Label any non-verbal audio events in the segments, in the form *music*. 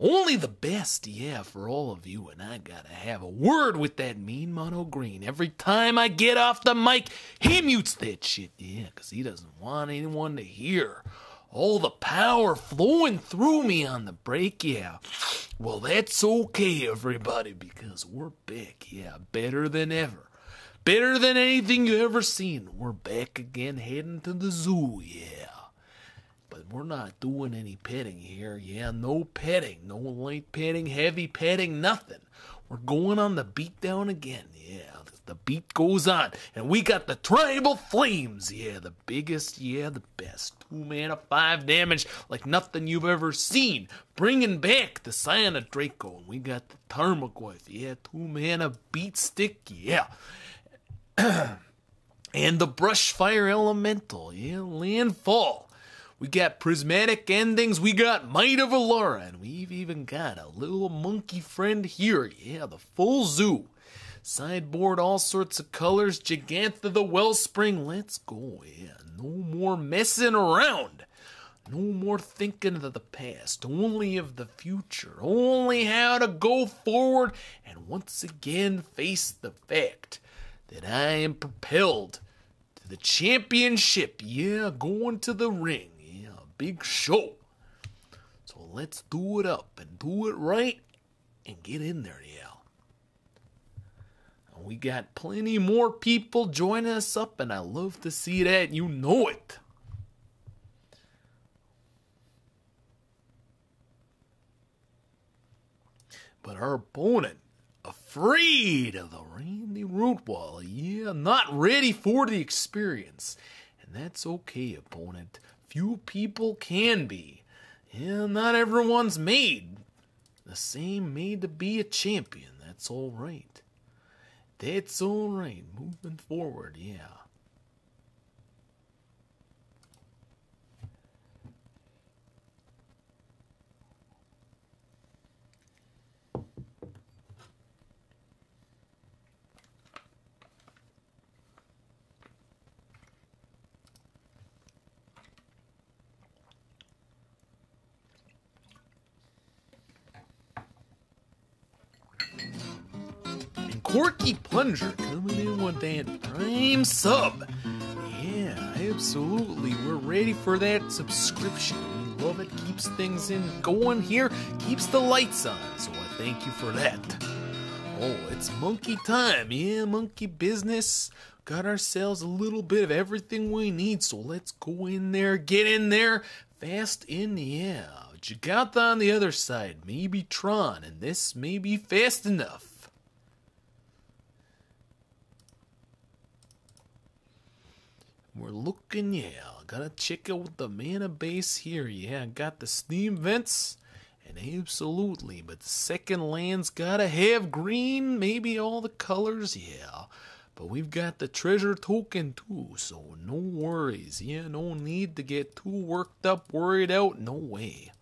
Only the best, yeah, for all of you, and I gotta have a word with that mean Mono Green. Every time I get off the mic, he mutes that shit, yeah, 'cause he doesn't want anyone to hear. All the power flowing through me on the break, yeah. Well, that's okay, everybody, because we're back, yeah, better than ever. Better than anything you ever seen. We're back again, heading to the zoo, yeah. But we're not doing any petting here. Yeah, no petting. No light petting, heavy petting, nothing. We're going on the beat down again. Yeah, the beat goes on. And we got the Tribal Flames. Yeah, the biggest, yeah, the best. Two mana, five damage, like nothing you've ever seen. Bringing back the Scion Draco. And we got the Tarmogoyf. Yeah, two mana beat stick. Yeah. *clears throat* and the Brushfire Elemental. Yeah, Landfall. We got prismatic endings. We got Might of Alara. And we've even got a little monkey friend here. Yeah, the full zoo. Sideboard, all sorts of colors. Jegantha the Wellspring. Let's go. Yeah, no more messing around. No more thinking of the past, only of the future, only how to go forward and once again face the fact that I am propelled to the championship. Yeah, going to the ring big show. So let's do it up and do it right and get in there. And we got plenty more people joining us up, and I love to see that. You know it. But our opponent, afraid of the Randy Rootwall, yeah, not ready for the experience. And that's okay, opponent. Few people can be. Yeah, not everyone's made the same made to be a champion. That's all right. That's all right. Moving forward, yeah. Corky Plunger coming in with that prime sub. Yeah, absolutely. We're ready for that subscription. We love it. Keeps things in going here. Keeps the lights on. So I thank you for that. Oh, it's monkey time. Yeah, monkey business. Got ourselves a little bit of everything we need. So let's go in there, get in there, fast in. Yeah. Jegantha on the other side. Maybe Tron. And this may be fast enough. We're looking, yeah. Gotta check out the mana base here. Yeah, got the steam vents. And absolutely, but the second land's gotta have green, maybe all the colors, yeah. But we've got the treasure token too, so no worries. Yeah, no need to get too worked up, worried out, no way.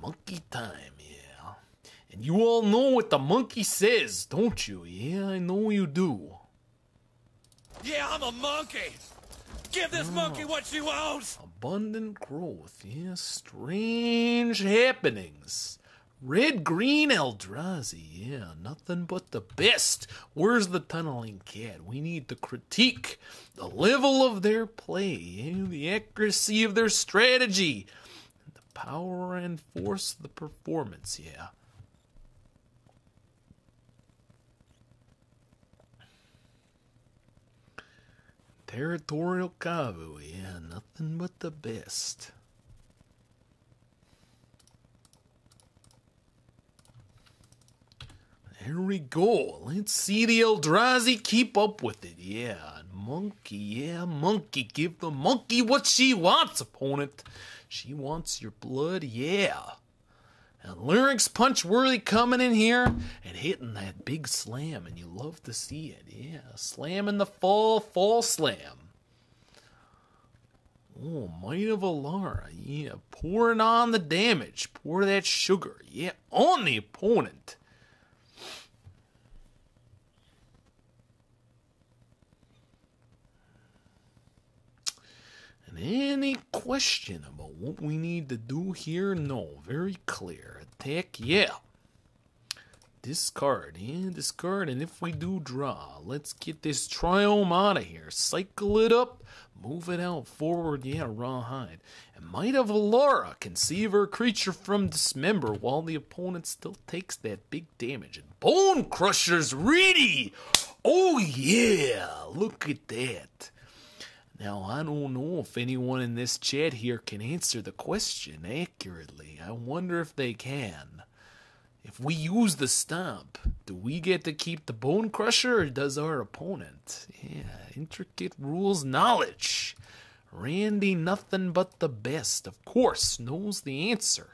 Monkey time, and you all know what the monkey says, don't you? Yeah, I know you do. Yeah, I'm a monkey. Give this oh. monkey what she wants. Abundant growth. Yeah, strange happenings. Red green Eldrazi. Yeah, nothing but the best. Where's the tunneling cat? We need to critique the level of their play, yeah, the accuracy of their strategy, the power and force of the performance. Yeah. Territorial Kavu, yeah, nothing but the best. There we go. Let's see the Eldrazi keep up with it. Yeah, monkey, yeah, monkey. Give the monkey what she wants, opponent. She wants your blood, yeah. And Larynx Punchworthy coming in here and hitting that big slam, and you love to see it. Yeah, slamming the fall, fall slam. Oh, Might of Alara. Yeah, pouring on the damage. Pour that sugar. Yeah, on the opponent. And any question about what we need to do here, no, very clear. Attack, yeah. Discard, yeah, discard, and if we do draw, let's get this triome out of here. Cycle it up, move it out forward, yeah, rawhide. And Might of Alara can save her creature from dismember while the opponent still takes that big damage. And Bone Crusher's ready! Oh yeah, look at that. Now, I don't know if anyone in this chat here can answer the question accurately. I wonder if they can. If we use the stomp, do we get to keep the bone crusher or does our opponent? Yeah, intricate rules knowledge. Randy, nothing but the best, of course, knows the answer.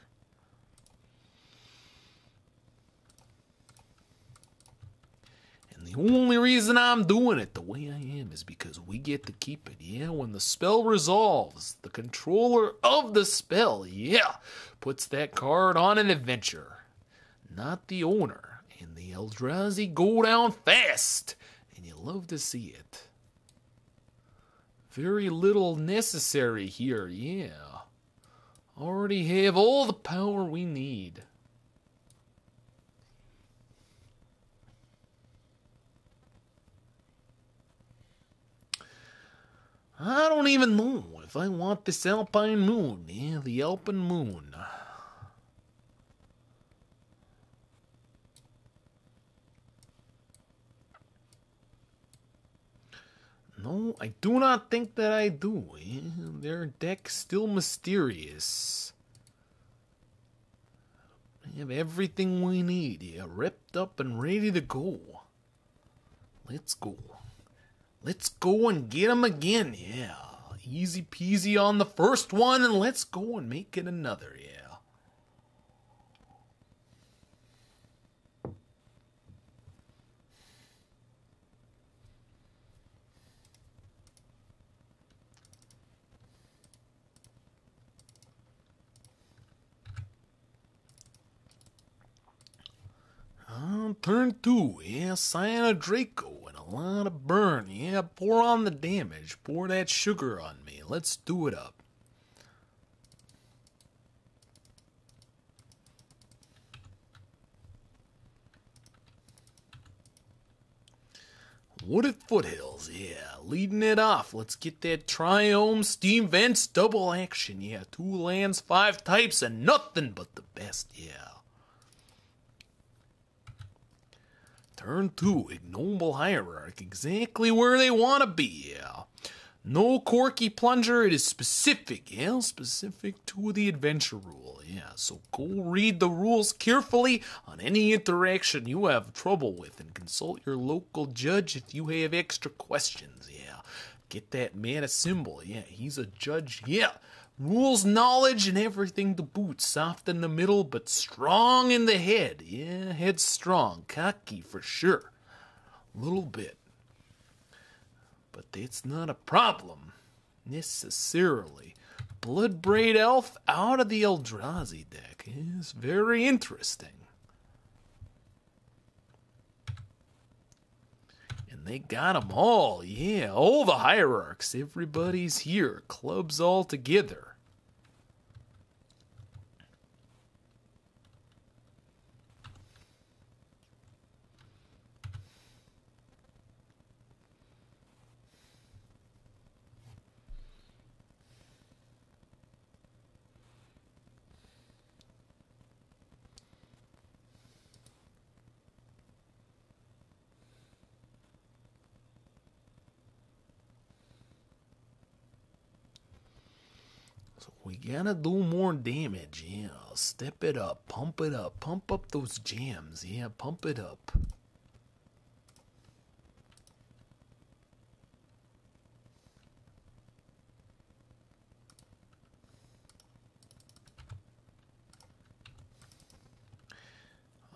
The only reason I'm doing it the way I am is because we get to keep it. Yeah, when the spell resolves, the controller of the spell, yeah, puts that card on an adventure not the owner. And the Eldrazi go down fast, and you love to see it. Very little necessary here, yeah. Already have all the power we need. I don't even know if I want this Alpine Moon. Yeah, the Alpine Moon. No, I do not think that I do. Eh? Their deck's still mysterious. We have everything we need, yeah, ripped up and ready to go. Let's go. Let's go and get 'em again, yeah. Easy peasy on the first one, and let's go and make it another, yeah. Uh, turn two, yeah, Scion Draco lot of burn. Yeah, pour on the damage. Pour that sugar on me. Let's do it up. Wooded Foothills, yeah, leading it off. Let's get that Triome Steam Vents double action, yeah. Two lands, five types, and nothing but the best, yeah. Turn two, Ignoble Hierarch, exactly where they want to be, yeah. No quirky plunger, it is specific, yeah, specific to the adventure rule, yeah. So go read the rules carefully on any interaction you have trouble with and consult your local judge if you have extra questions, yeah. Get that man a symbol, yeah, he's a judge, yeah. Rules, knowledge, and everything to boot. Soft in the middle, but strong in the head. Yeah, head strong. Cocky for sure. Little bit. But that's not a problem. Necessarily. Bloodbraid Elf out of the Eldrazi deck is very interesting. And they got them all, yeah, all the hierarchs. Everybody's here, clubs all together. So we gotta do more damage, yeah. Step it up, pump it up, pump up those jams, yeah, pump it up.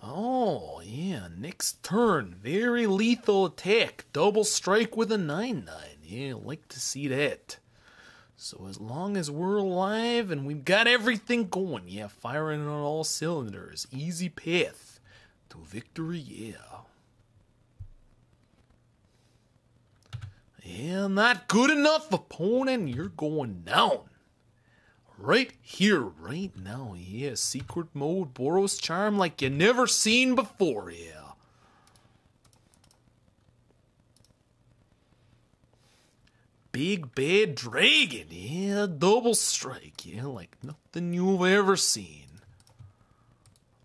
Oh, yeah, next turn. Very lethal attack. Double strike with a 9 9. Yeah, like to see that. So as long as we're alive and we've got everything going, yeah, firing on all cylinders, easy path to victory, yeah. Yeah, not good enough, opponent. You're going down. Right here, right now, yeah. Secret mode, Boros charm like you never seen before, yeah. Big bad dragon, yeah. Double strike, yeah. Like nothing you've ever seen.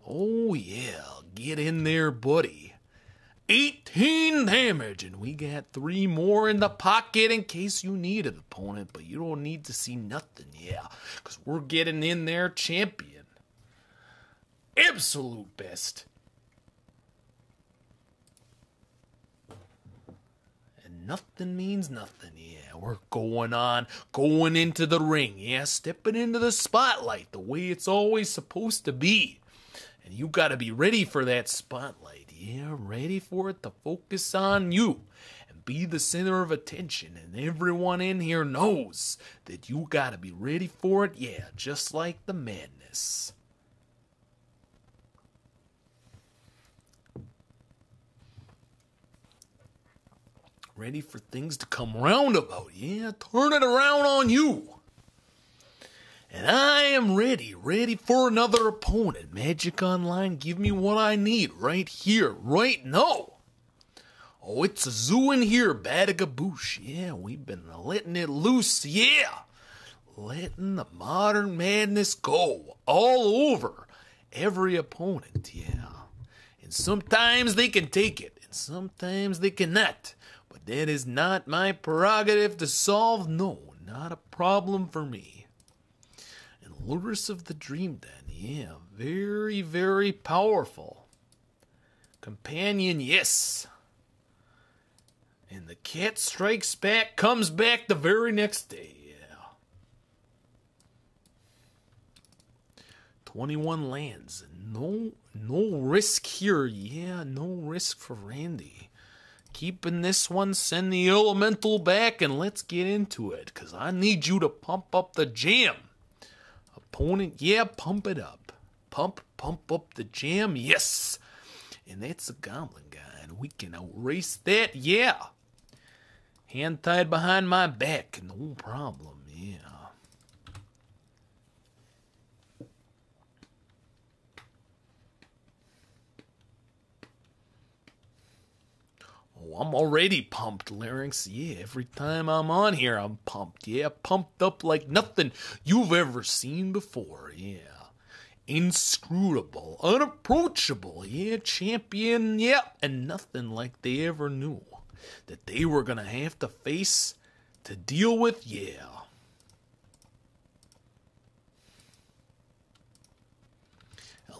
Oh, yeah. Get in there, buddy. 18 damage, and we got three more in the pocket in case you need it, opponent, but you don't need to see nothing, yeah, because we're getting in there champion. Absolute best. Nothing means nothing, yeah. We're going on, going into the ring, yeah, stepping into the spotlight the way it's always supposed to be. And you gotta be ready for that spotlight. Yeah, ready for it to focus on you and be the center of attention. And everyone in here knows that you gotta be ready for it. Yeah, just like the madness. Ready for things to come roundabout. Yeah, turn it around on you. And I am ready, ready for another opponent. Magic Online, give me what I need right here, right now. Oh, it's a zoo in here, Badagaboosh. Yeah, we've been letting it loose, yeah. Letting the modern madness go all over every opponent, yeah. And sometimes they can take it, and sometimes they cannot. That is not my prerogative to solve. No, not a problem for me. And Lurrus of the Dream Den, yeah, very, very powerful. Companion, yes. And the cat strikes back, comes back the very next day, yeah. 21 lands, no, no risk here, yeah, no risk for Randy. Keeping this one, send the elemental back and let's get into it, because I need you to pump up the jam opponent, yeah, pump it up. Pump, pump up the jam, yes. And that's a goblin guy, and we can erase that, yeah. Hand tied behind my back, no problem, yeah. I'm already pumped, Larynx. Yeah, every time I'm on here, I'm pumped. Yeah, pumped up like nothing you've ever seen before. Yeah. Inscrutable, unapproachable. Yeah, champion. Yeah, and nothing like they ever knew that they were going to have to face to deal with. Yeah.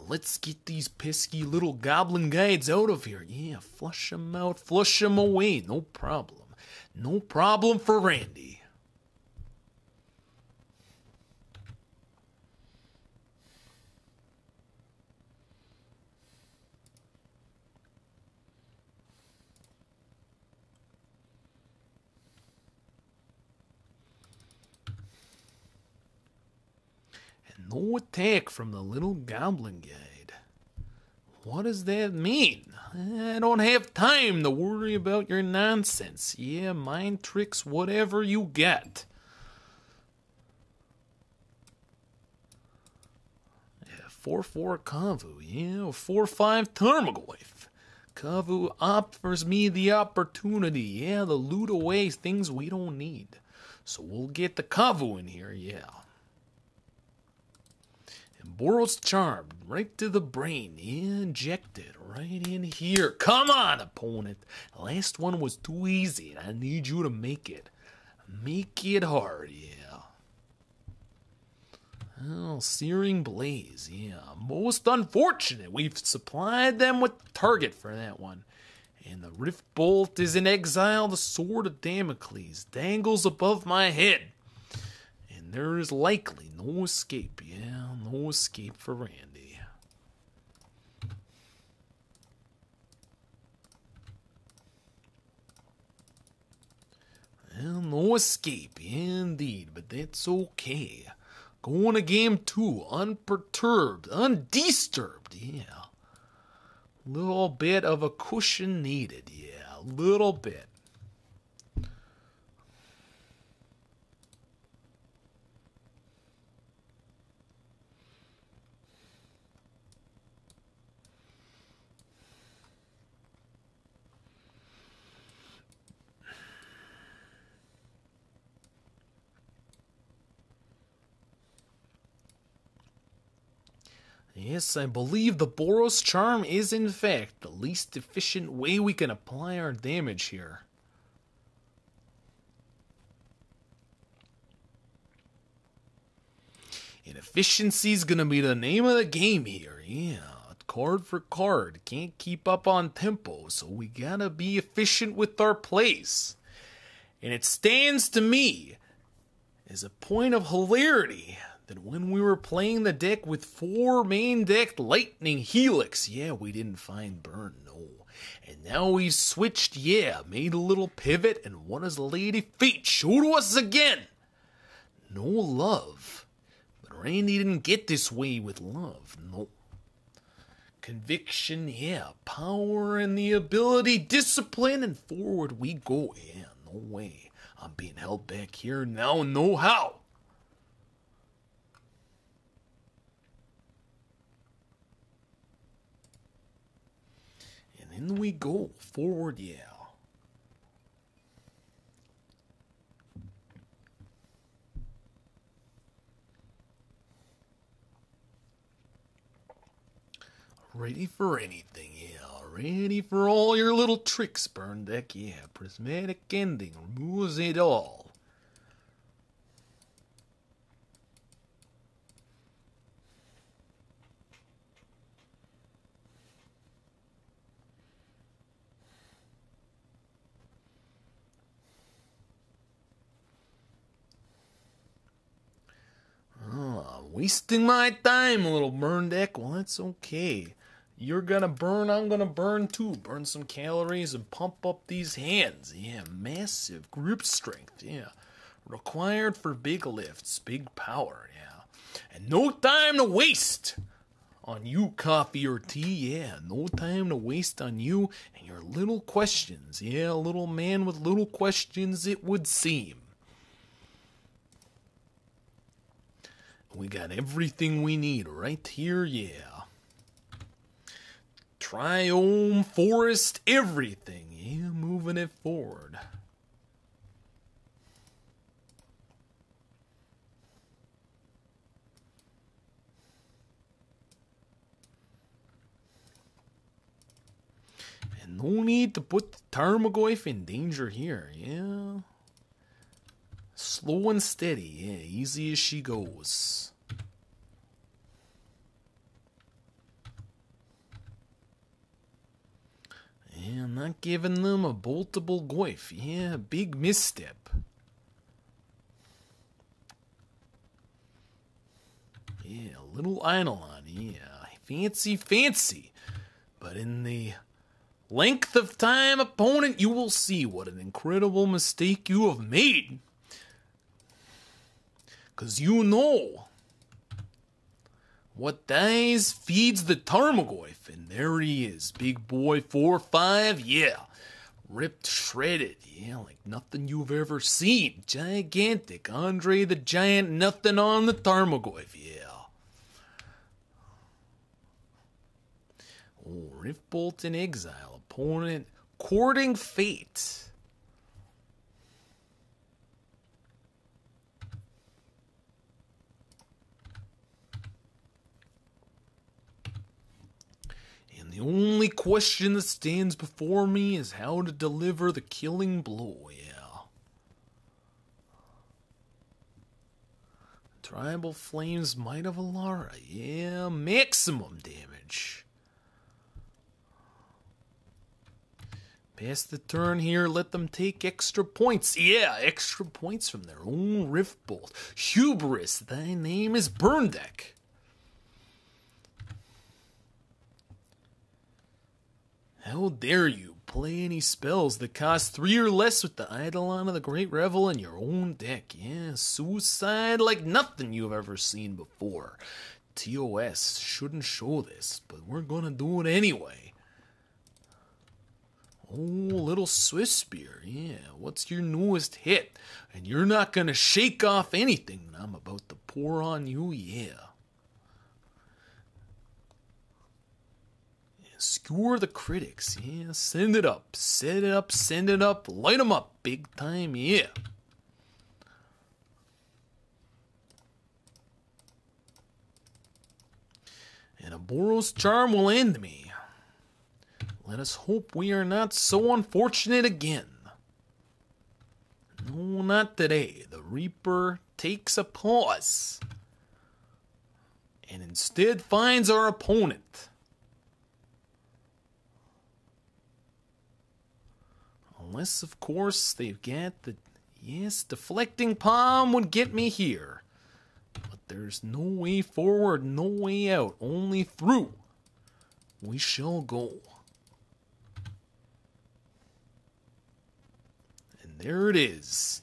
Let's get these pesky little goblin guides out of here. Yeah, flush them out, flush them away. No problem. No problem for Randy. No attack from the little goblin guide. What does that mean? I don't have time to worry about your nonsense. Yeah, mind tricks, whatever you get. Yeah, 4 4 Kavu, yeah, 4 5 Tarmogoyf. Kavu offers me the opportunity, yeah, to loot away things we don't need. So we'll get the Kavu in here, yeah. Boros charm right to the brain. Injected right in here. Come on, opponent. Last one was too easy, and I need you to make it. Make it hard, yeah. Oh, Searing Blaze, yeah. Most unfortunate. We've supplied them with the target for that one. And the Rift Bolt is in exile. The Sword of Damocles dangles above my head there is likely no escape. Yeah, no escape for Randy. Well, no escape, indeed, but that's okay. Going to game two, unperturbed, undisturbed, yeah. Little bit of a cushion needed, yeah, little bit. Yes, I believe the Boros charm is in fact the least efficient way we can apply our damage here. And efficiency's gonna be the name of the game here, yeah. Card for card. Can't keep up on tempo, so we gotta be efficient with our plays. And it stands to me as a point of hilarity that when we were playing the deck with four main deck Lightning Helix, yeah, we didn't find Burn, no. And now we've switched, yeah, made a little pivot, and what does Lady Fate show to us again? No love. But Randy didn't get this way with love, no. Conviction, yeah, power and the ability, discipline, and forward we go, yeah, no way. I'm being held back here now, no how. In we go, forward, yeah. Ready for anything, yeah. Ready for all your little tricks, Burn Deck, yeah. Prismatic ending removes it all. Oh, wasting my time, little burn deck. Well, that's okay. You're gonna burn, I'm gonna burn too. Burn some calories and pump up these hands. Yeah, massive grip strength. Yeah. Required for big lifts, big power. Yeah. And no time to waste on you, coffee or tea. Yeah, no time to waste on you and your little questions. Yeah, little man with little questions, it would seem. We got everything we need right here, yeah. Triome Forest, everything. Yeah, moving it forward. And no need to put the Tarmogoyf in danger here, yeah. Slow and steady, yeah, easy as she goes. Yeah, not giving them a boltable goif. Yeah, big misstep. Yeah, a little Eidolon. Yeah, fancy, fancy. But in the length of time, opponent, you will see what an incredible mistake you have made. Because you know what dies feeds the Tarmogoyf, and there he is, big boy, four five, yeah, ripped, shredded, yeah, like nothing you've ever seen, gigantic, Andre the Giant, nothing on the Tarmogoyf, yeah. Oh, Rift Bolt in exile, opponent courting fate. The only question that stands before me is how to deliver the killing blow, yeah. Tribal Flames Might of Alara, yeah, maximum damage. Pass the turn here, let them take extra points. Yeah, extra points from their own Rift Bolt. Hubris, thy name is Burn How dare you play any spells that cost three or less with the Eidolon of the Great Revel in your own deck? Yeah, suicide like nothing you've ever seen before. TOS shouldn't show this, but we're gonna do it anyway. Oh, little Swiftspear, yeah, what's your newest hit? And you're not gonna shake off anything I'm about to pour on you, yeah. Skewer the critics, yeah. Send it up, set it up, send it up, light them up, big time, yeah. and a Boros charm will end me. Let us hope we are not so unfortunate again. No, not today. The Reaper takes a pause and instead finds our opponent. Unless, of course, they've got the. Yes, deflecting palm would get me here. But there's no way forward, no way out, only through. We shall go. And there it is.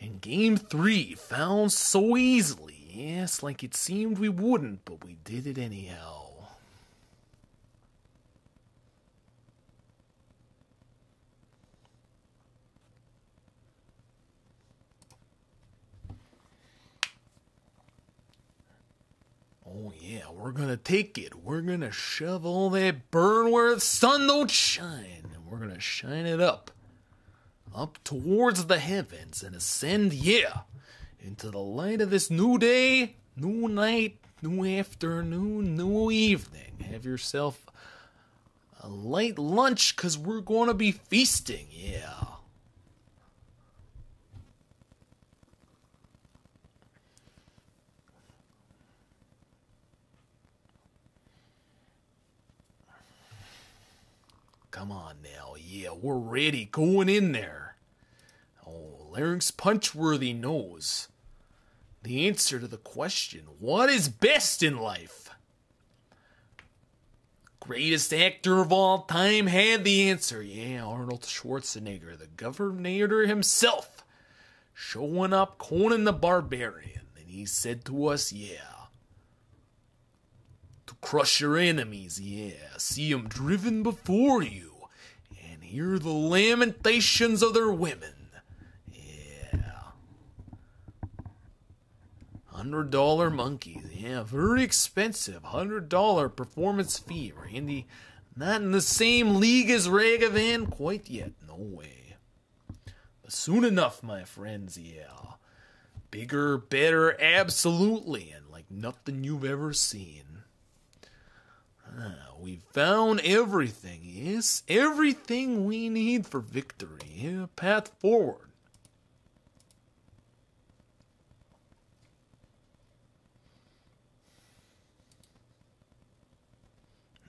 And game three, found so easily. Yes, like it seemed we wouldn't, but we did it anyhow. Oh yeah, we're gonna take it. We're gonna shove all that burn where the sun don't shine, and we're gonna shine it up, up towards the heavens, and ascend, yeah, into the light of this new day, new night, new afternoon, new evening. Have yourself a light lunch, cause we're gonna be feasting, yeah. Come on now, yeah, we're ready, going in there. Oh, Larynx Punchworthy knows the answer to the question what is best in life? Greatest actor of all time had the answer. Yeah, Arnold Schwarzenegger, the governor himself, showing up Conan the Barbarian. And he said to us, yeah, to crush your enemies, yeah, see them driven before you, hear the lamentations of their women. Hundred dollar monkeys, yeah, very expensive. Hundred dollar performance fee, Randy. Not in the same league as Ragavan quite yet, no way. But soon enough, my friends, yeah. Bigger, better, absolutely, and like nothing you've ever seen. Ah, we found everything, yes, everything we need for victory, yeah, path forward.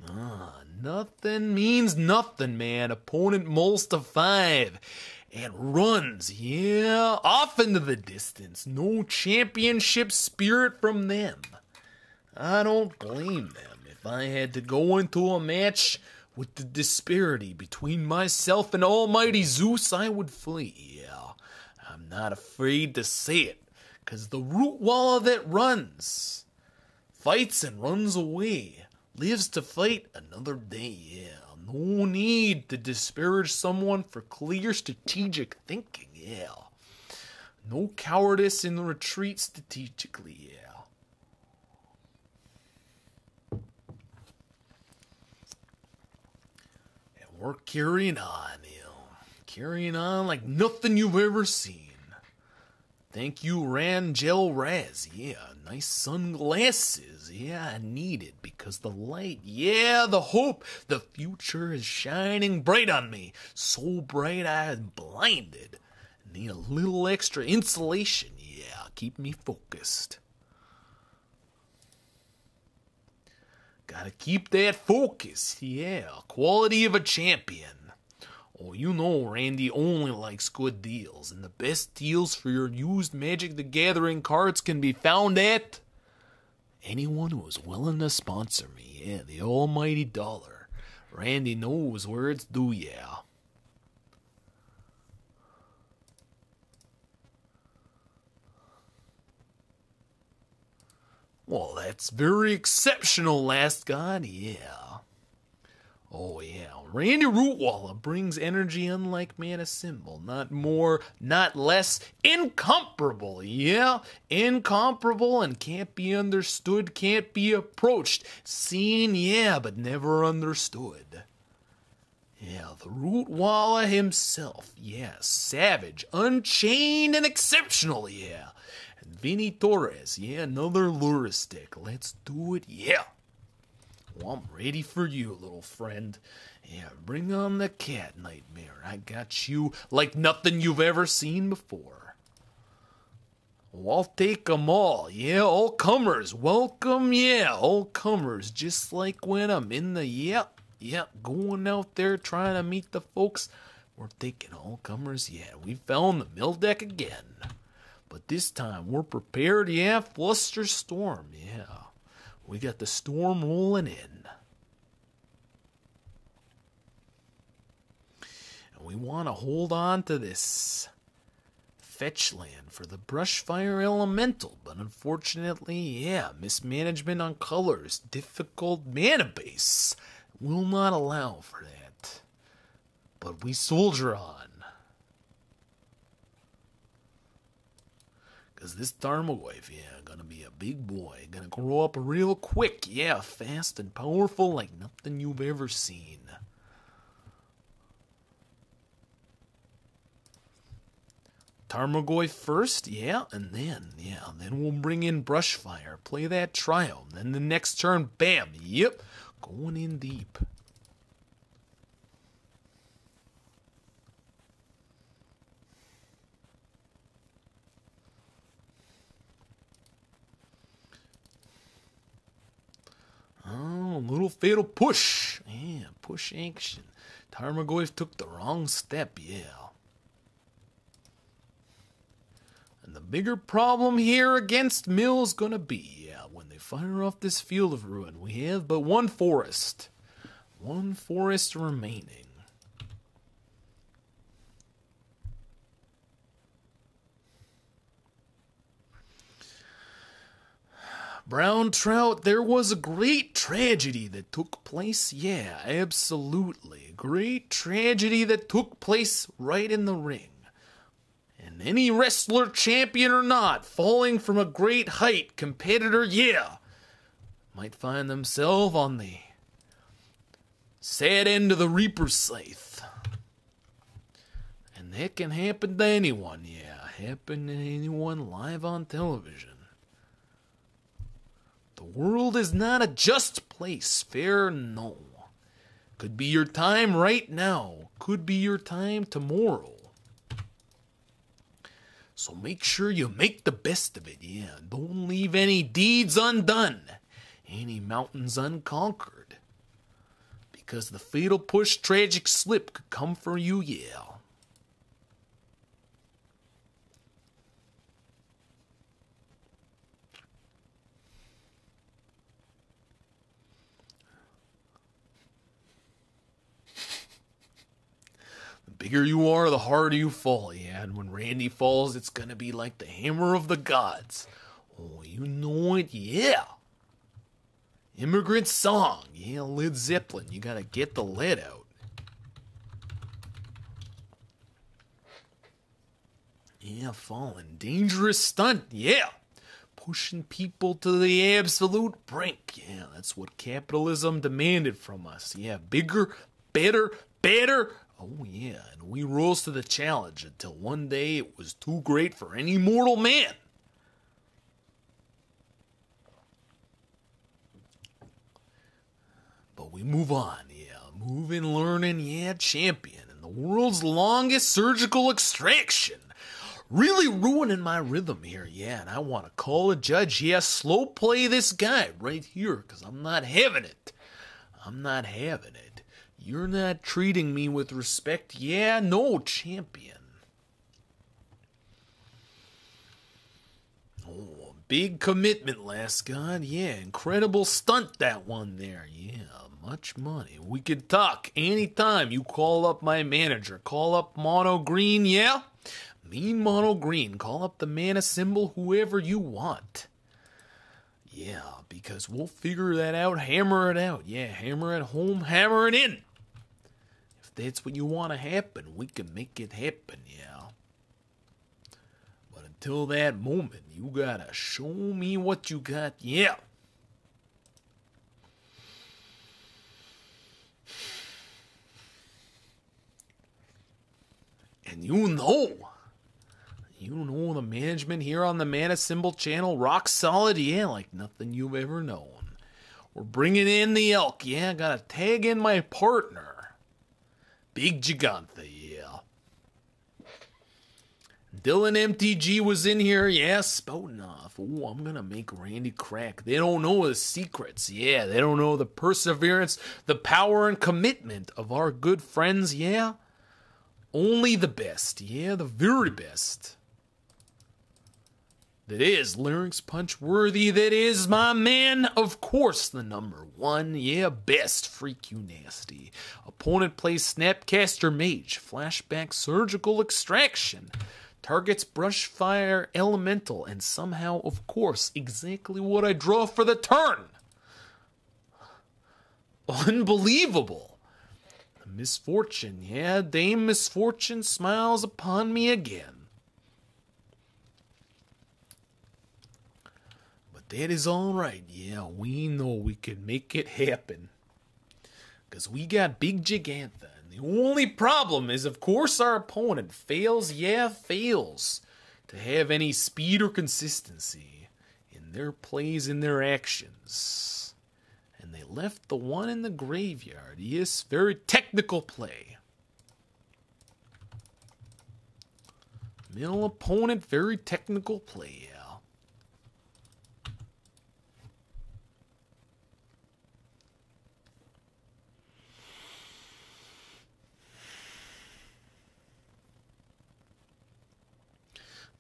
Ah, nothing means nothing, man. Opponent mulls to five and runs, yeah, off into the distance. No championship spirit from them. I don't blame them. If I had to go into a match with the disparity between myself and Almighty Zeus, I would flee. Yeah, I'm not afraid to say it, 'cause the root wall that runs, fights and runs away lives to fight another day. Yeah, no need to disparage someone for clear strategic thinking. Yeah, no cowardice in the retreat strategically. Yeah. And we're carrying on, you carrying on like nothing you've ever seen. Thank you, Rangel Raz. Yeah, nice sunglasses. Yeah, I need it because the light, yeah, the hope, the future is shining bright on me. So bright I am blinded. Need a little extra insulation. Yeah, keep me focused. Gotta keep that focus. Yeah, quality of a champion. Oh, you know Randy only likes good deals, and the best deals for your used Magic the Gathering cards can be found at anyone who is willing to sponsor me. Yeah, the almighty dollar. Randy knows where it's due, yeah. Well, that's very exceptional, last god, yeah. Oh yeah, Randy Rootwalla brings energy unlike Manacymbal. Not more, not less. Incomparable, yeah. Incomparable and can't be understood, can't be approached. Seen, yeah, but never understood. Yeah, the Rootwalla himself, yeah. Savage, unchained, and exceptional, yeah. Vinny Torres. Yeah, another lure stick. Let's do it. Yeah. Well, I'm ready for you, little friend. Yeah, bring on the cat nightmare. I got you like nothing you've ever seen before. Well, I'll take 'em all. Yeah, all comers. Welcome, yeah, all comers. Just like when I'm in the, yeah, yeah, going out there trying to meet the folks. We're taking all comers. Yeah, we found the mill deck again. But this time we're prepared. Yeah, Flusterstorm. Yeah, we got the storm rolling in. And we want to hold on to this fetch land for the brushfire elemental, but unfortunately, yeah, mismanagement on colors, difficult mana base will not allow for that. But we soldier on. Cause this Tarmogoyf, yeah, gonna be a big boy, gonna grow up real quick, yeah, fast and powerful like nothing you've ever seen. Tarmogoyf first, yeah, and then, yeah, then we'll bring in Brushfire, play that trial, then the next turn, bam, yep, going in deep. Fatal push. Yeah, push action. Tarmogoyf took the wrong step, yeah. And the bigger problem here against Mill's gonna be, yeah, when they fire off this field of ruin, we have but one forest. One forest remaining. Brown trout, there was a great tragedy that took place. Yeah, absolutely. Great tragedy that took place right in the ring. And any wrestler, champion or not, falling from a great height, competitor, yeah, might find themselves on the sad end of the Reaper's scythe. And that can happen to anyone, yeah. Happen to anyone live on television. The world is not a just place, fair no. Could be your time right now, could be your time tomorrow. So make sure you make the best of it, yeah. Don't leave any deeds undone, any mountains unconquered. Because the fatal push tragic slip could come for you, yeah. Bigger you are, the harder you fall. Yeah, and when Randy falls, it's gonna be like the hammer of the gods. Oh, you know it, yeah. Immigrant song, yeah, Led Zeppelin. You gotta get the lead out. Yeah, falling. Dangerous stunt, yeah. Pushing people to the absolute brink. Yeah, that's what capitalism demanded from us. Yeah, bigger, better, better, Oh, yeah, and we rose to the challenge until one day it was too great for any mortal man. But we move on, yeah, moving, learning, yeah, champion, and the world's longest surgical extraction. Really ruining my rhythm here, yeah, and I want to call a judge, yeah, slow play this guy right here, because I'm not having it. I'm not having it. You're not treating me with respect. Yeah, no, champion. Oh, big commitment, last god. Yeah, incredible stunt that one there. Yeah, much money. We could talk anytime you call up my manager. Call up Mono Green, yeah? Mean Mono Green. Call up the Manacymbal, whoever you want. Yeah, because we'll figure that out, hammer it out. Yeah, hammer it home, hammer it in that's what you want to happen, we can make it happen, yeah. But until that moment, you gotta show me what you got, yeah. And you know, You know the management here on the Manacymbal channel, rock solid, yeah, like nothing you've ever known. We're bringing in the elk, yeah, gotta tag in my partner. Big Jegantha, yeah. Dylan MTG was in here, yeah, spouting off. Oh, I'm gonna make Randy crack. They don't know the secrets, yeah. They don't know the perseverance, the power, and commitment of our good friends, yeah. Only the best, yeah, the very best. That is Larynx Punchworthy. That is my man, of course, the number one. Yeah, best freak you nasty. Opponent plays Snapcaster Mage, Flashback Surgical Extraction. Targets Brushfire Elemental, and somehow, of course, exactly what I draw for the turn. Unbelievable. Misfortune, yeah, Dame Misfortune smiles upon me again. That is all right, yeah, we know we can make it happen. Because we got Big Jegantha, and the only problem is, of course, our opponent fails, yeah, fails, to have any speed or consistency in their plays in their actions and they left the one in the graveyard. Yes, very technical play. Middle opponent, very technical play,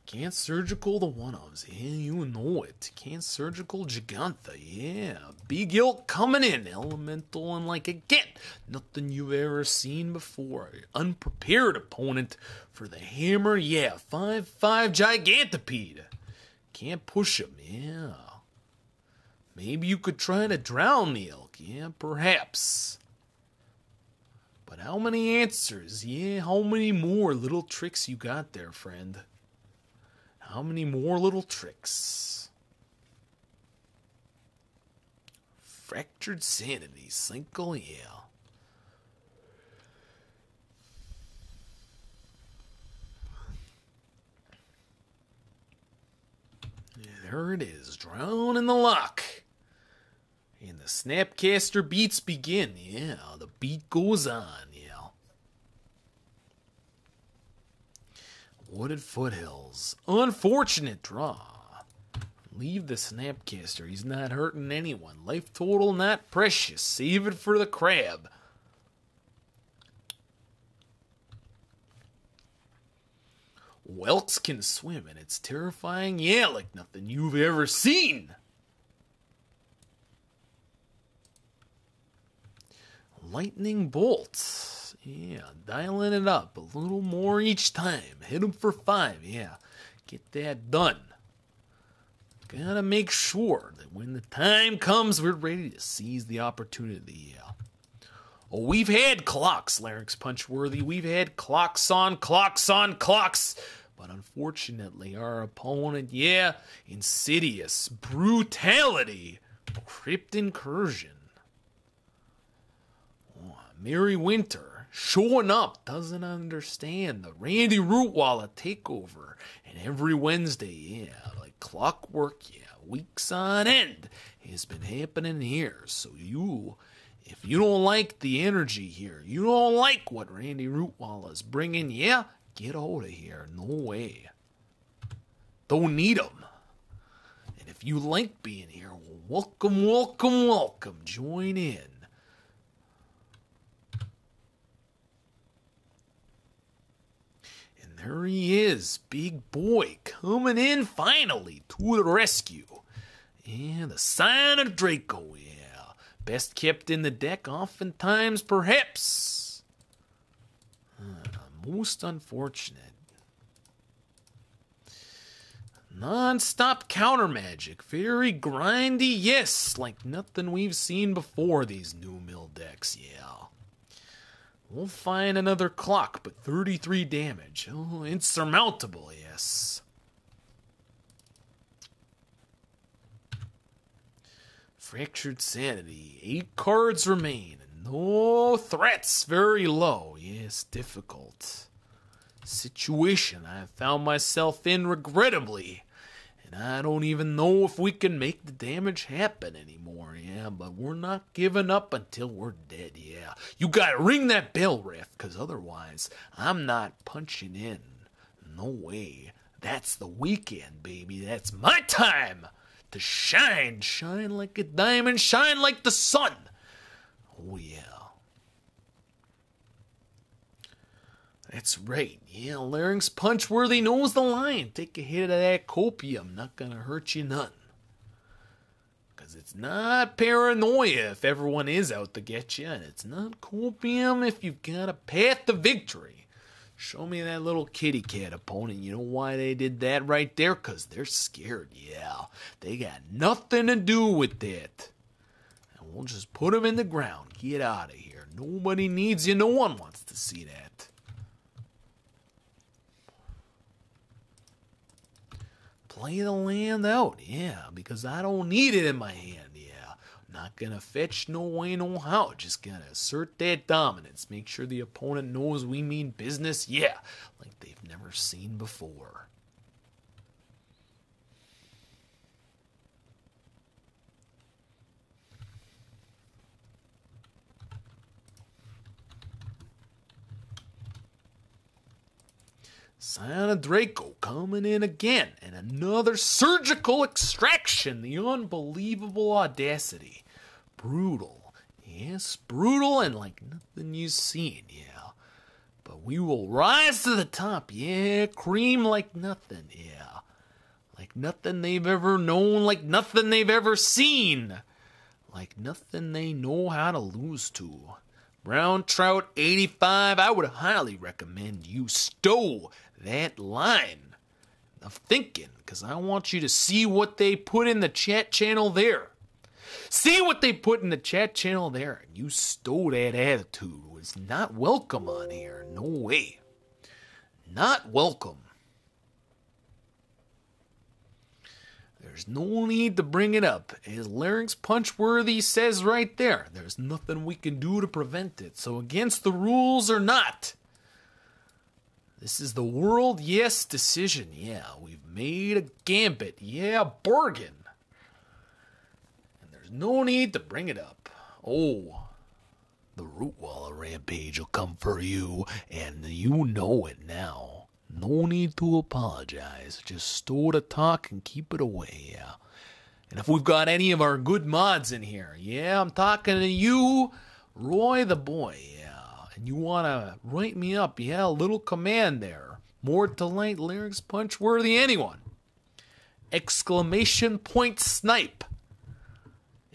Can't surgical the one ofs. Yeah, you know it. Can't surgical Jegantha. Yeah. Big ilk coming in. Elemental and like again. Nothing you've ever seen before. Unprepared opponent for the hammer. Yeah. 5 5 Gigantopede. Can't push him. Yeah. Maybe you could try to drown the elk. Yeah, perhaps. But how many answers? Yeah, how many more little tricks you got there, friend? How many more little tricks? Fractured sanity, Cinco, yeah. There it is, drown in the Loch. And the Snapcaster beats begin. Yeah, the beat goes on. Yeah. Wooded foothills. Unfortunate draw. Leave the Snapcaster. He's not hurting anyone. Life total not precious. Save it for the crab. Whelks can swim, and it's terrifying. Yeah, like nothing you've ever seen. Lightning bolts. Yeah, dialing it up a little more each time. Hit them for five. Yeah, get that done. Gotta make sure that when the time comes, we're ready to seize the opportunity. Yeah. Oh, we've had clocks, Larynx Punchworthy. We've had clocks on clocks on clocks. But unfortunately, our opponent, yeah, insidious, brutality, crypt incursion. Oh, Merry Winter, showing up, doesn't understand the Randy Rootwalla takeover. And every Wednesday, yeah, like clockwork, yeah, weeks on end has been happening here. So you, if you don't like the energy here, you don't like what Randy Rootwalla is bringing, yeah, get out of here. No way. Don't need. And if you like being here, well, welcome, welcome, welcome. Join in. And there he is, big boy, coming in finally to the rescue. Yeah, the Scion of Draco, yeah. Best kept in the deck, oftentimes, perhaps. Uh, most unfortunate. Non-stop counter magic, very grindy, yes, like nothing we've seen before these new mill decks, yeah. We'll find another clock, but 33 damage. Oh, insurmountable, yes. Fractured Sanity. Eight cards remain. No threats. Very low. Yes, difficult. Situation I have found myself in regrettably. And I don't even know if we can make the damage happen anymore, yeah, but we're not giving up until we're dead, yeah. You gotta ring that bell, Ref, cause otherwise I'm not punching in. No way. That's the weekend, baby. That's my time to shine. Shine like a diamond, shine like the sun. Oh, yeah. That's right. Yeah, Larynx Punchworthy knows the line. Take a hit of that copium. Not gonna hurt you none. Because it's not paranoia if everyone is out to get you, and it's not copium if you've got a path to victory. Show me that little kitty cat opponent. You know why they did that right there? Because they're scared, yeah. They got nothing to do with that. And we'll just put them in the ground. Get out of here. Nobody needs you. No one wants to see that. Play the land out, yeah, because I don't need it in my hand, yeah. Not gonna fetch no way, no how. Just gonna assert that dominance. Make sure the opponent knows we mean business, yeah, like they've never seen before. Of Draco coming in again, and another surgical extraction. The unbelievable audacity. Brutal. Yes, brutal and like nothing you've seen, yeah. But we will rise to the top, yeah. Cream like nothing, yeah. Like nothing they've ever known, like nothing they've ever seen. Like nothing they know how to lose to. Brown Trout 85, I would highly recommend you stow that line of thinking because I want you to see what they put in the chat channel there. See what they put in the chat channel there. And you stole that attitude. Was not welcome on here. No way. Not welcome. There's no need to bring it up. As Larynx Punchworthy says right there, there's nothing we can do to prevent it. So, against the rules or not, this is the world yes decision. Yeah, we've made a gambit. Yeah, bargain. And there's no need to bring it up. Oh, the root Rootwalla rampage will come for you, and you know it now. No need to apologize. Just store the talk and keep it away, yeah. And if we've got any of our good mods in here, yeah, I'm talking to you, Roy the boy, yeah and you want to write me up, yeah, a little command there. More delight, Larynx Punchworthy anyone. Exclamation point snipe.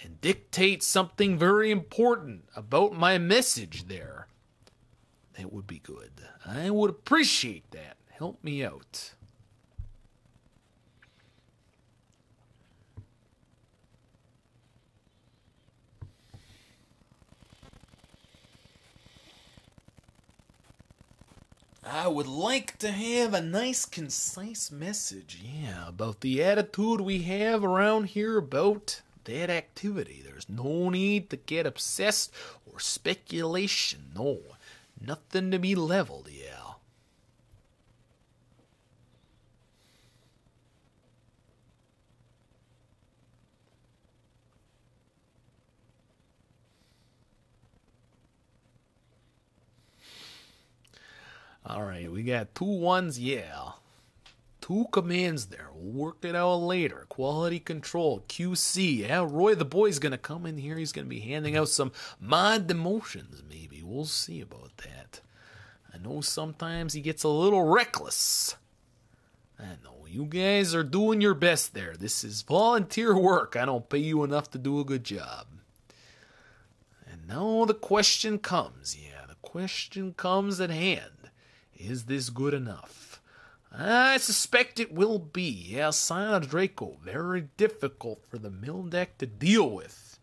And dictate something very important about my message there. That would be good. I would appreciate that. Help me out. I would like to have a nice, concise message, yeah, about the attitude we have around here about that activity. There's no need to get obsessed or speculation. No, nothing to be leveled, yeah. All right, we got two ones, yeah. Two commands there. We'll work it out later. Quality control, QC. Yeah, Roy the boy's gonna come in here. He's gonna be handing out some mod demotions, maybe. We'll see about that. I know sometimes he gets a little reckless. I know you guys are doing your best there. This is volunteer work. I don't pay you enough to do a good job. And now the question comes. Yeah, the question comes at hand. Is this good enough? I suspect it will be. Scion Draco, very difficult for the mill deck to deal with.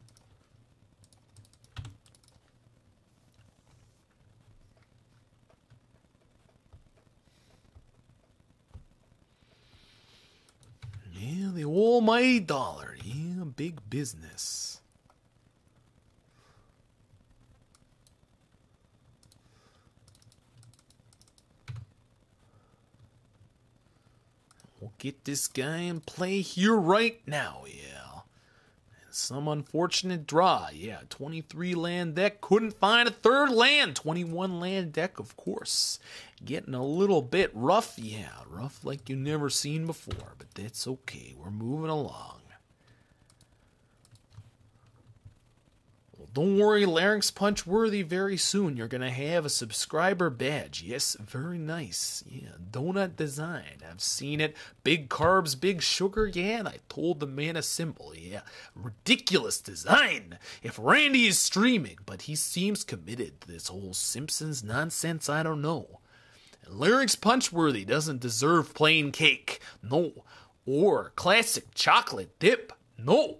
Yeah, the almighty dollar. Yeah, big business. We'll get this guy in play here right now, yeah. And some unfortunate draw, yeah. 23 land deck, couldn't find a third land. 21 land deck, of course. Getting a little bit rough, yeah. Rough like you never seen before, but that's okay. We're moving along. Don't worry, Larynx Punchworthy, very soon you're going to have a subscriber badge. Yes, very nice. Yeah, donut design. I've seen it. Big carbs, big sugar. Yeah, and I told the Manacymbal. Yeah, ridiculous design. If Randy is streaming, but he seems committed to this whole Simpsons nonsense, I don't know. And Larynx Punchworthy doesn't deserve plain cake. No. Or classic chocolate dip. No.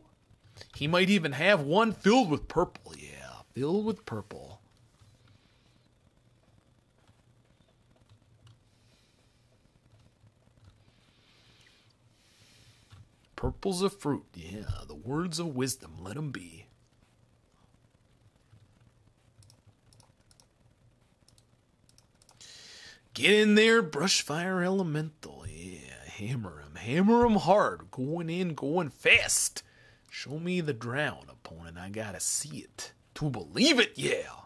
He might even have one filled with purple. Yeah, filled with purple. Purple's a fruit. Yeah, the words of wisdom, let 'em be. Get in there, brushfire elemental. Yeah, hammer him, hammer him hard. Going in, going fast. Show me the drown, opponent. I gotta see it. To believe it, yeah.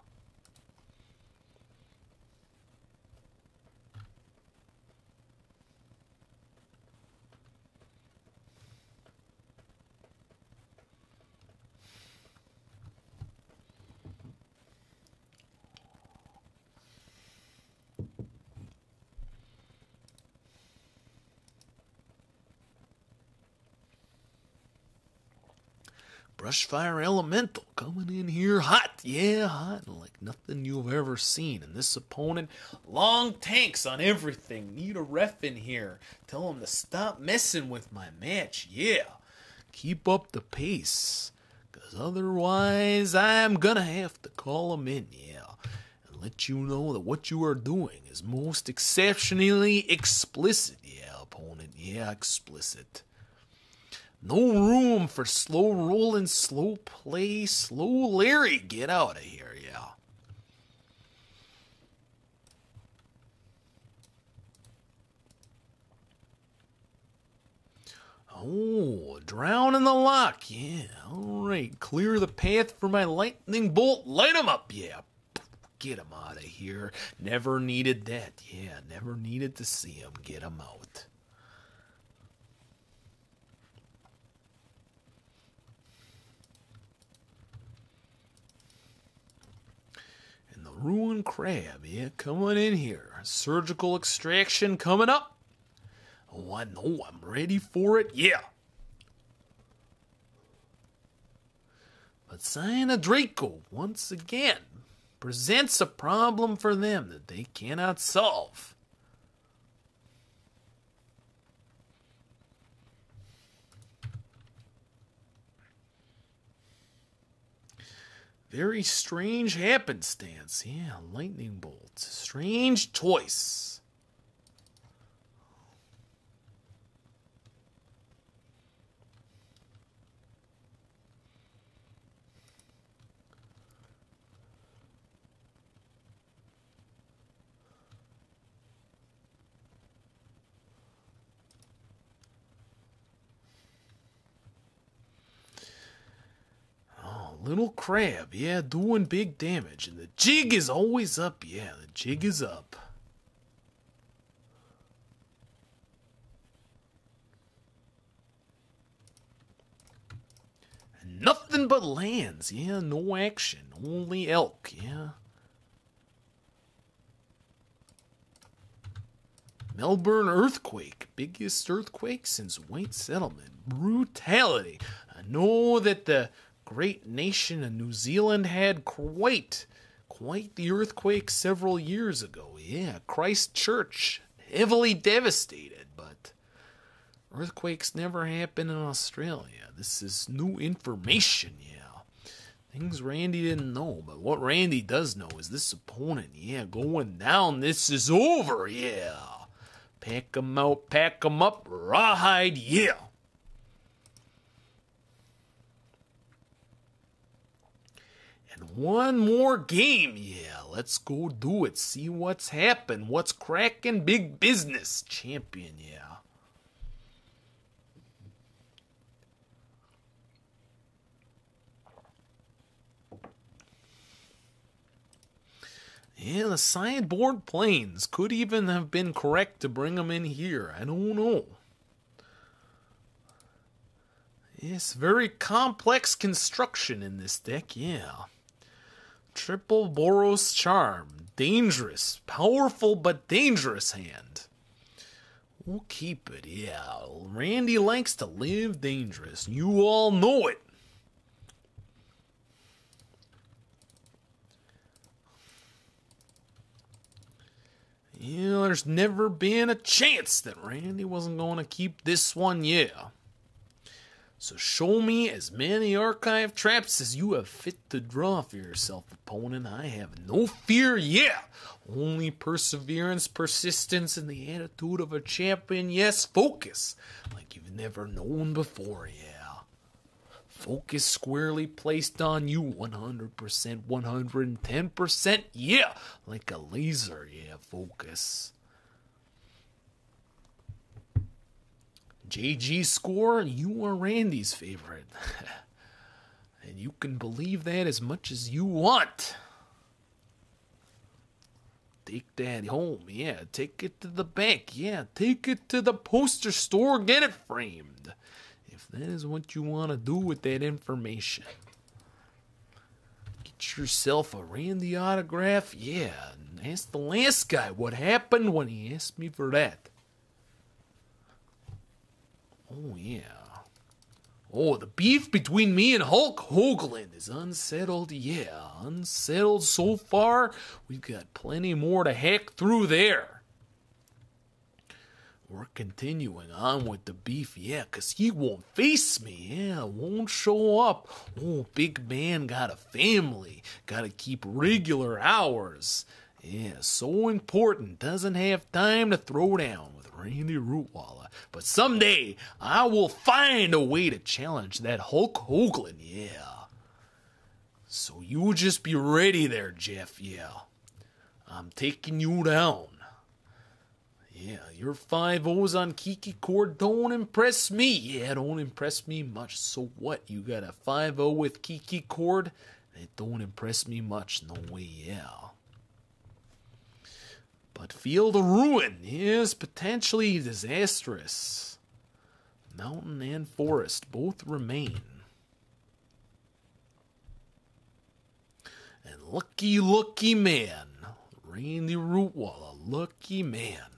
Brushfire Elemental coming in here hot. Yeah, hot like nothing you've ever seen. And this opponent, long tanks on everything. Need a ref in here. Tell him to stop messing with my match. Yeah. Keep up the pace. Because otherwise, I'm going to have to call him in. Yeah. And let you know that what you are doing is most exceptionally explicit. Yeah, opponent. Yeah, explicit. No room for slow rolling, slow play, slow Larry. Get out of here, yeah. Oh, drown in the Loch. Yeah, all right. Clear the path for my lightning bolt. Light him up. Yeah. Get him out of here. Never needed that. Yeah, never needed to see him. Get him out. Ruin crab, yeah, coming in here. Surgical extraction coming up. Oh, I know, I'm ready for it, yeah. But Draco, once again, presents a problem for them that they cannot solve. Very strange happenstance. Yeah, lightning bolt. Strange choice. Little crab, yeah, doing big damage. And the jig is always up, yeah, the jig is up. And nothing but lands, yeah, no action, only elk, yeah. Melbourne earthquake, biggest earthquake since white settlement. Brutality. I know that the great nation of New Zealand had quite, quite the earthquake several years ago. Yeah, Christchurch, heavily devastated, but earthquakes never happen in Australia. This is new information, yeah. Things Randy didn't know, but what Randy does know is this opponent, yeah, going down. This is over, yeah. Pack 'em out, pack 'em up, rawhide, yeah. And one more game, yeah, let's go do it. See what's happened, what's cracking, big business champion, yeah. Yeah, the sideboard plains could even have been correct to bring them in here. I don't know. Yes, very complex construction in this deck, yeah. Triple Boros Charm. Dangerous. Powerful but dangerous hand. We'll keep it, yeah. Randy likes to live dangerous. You all know it. Yeah, there's never been a chance that Randy wasn't going to keep this one, yeah. So show me as many archive traps as you have fit to draw for yourself, opponent. I have no fear, yeah. Only perseverance, persistence, and the attitude of a champion, yes, focus, like you've never known before, yeah. Focus squarely placed on you 100%, 110%, yeah, like a laser, yeah, focus. JG score, you are Randy's favorite. *laughs* and you can believe that as much as you want. Take that home, yeah. Take it to the bank, yeah. Take it to the poster store, get it framed. If that is what you want to do with that information. Get yourself a Randy autograph, yeah. And ask the last guy what happened when he asked me for that. Oh, yeah. Oh, the beef between me and Hulk Hoagland is unsettled. Yeah, unsettled so far. We've got plenty more to hack through there. We're continuing on with the beef, yeah, 'cause he won't face me, yeah, won't show up. Oh, big man got a family, gotta keep regular hours. Yeah, so important, doesn't have time to throw down Randy Rootwalla. But someday I will find a way to challenge that Hulk Hoagland, yeah. So you just be ready there, Jeff, yeah. I'm taking you down. Yeah, your five O's on Kiki Chord don't impress me. Yeah, don't impress me much. So what? You got a five O with Kiki Chord? It don't impress me much. No way, yeah. But Field of Ruin is potentially disastrous. Mountain and forest both remain. And lucky, lucky man, Randy Rootwalla, lucky man.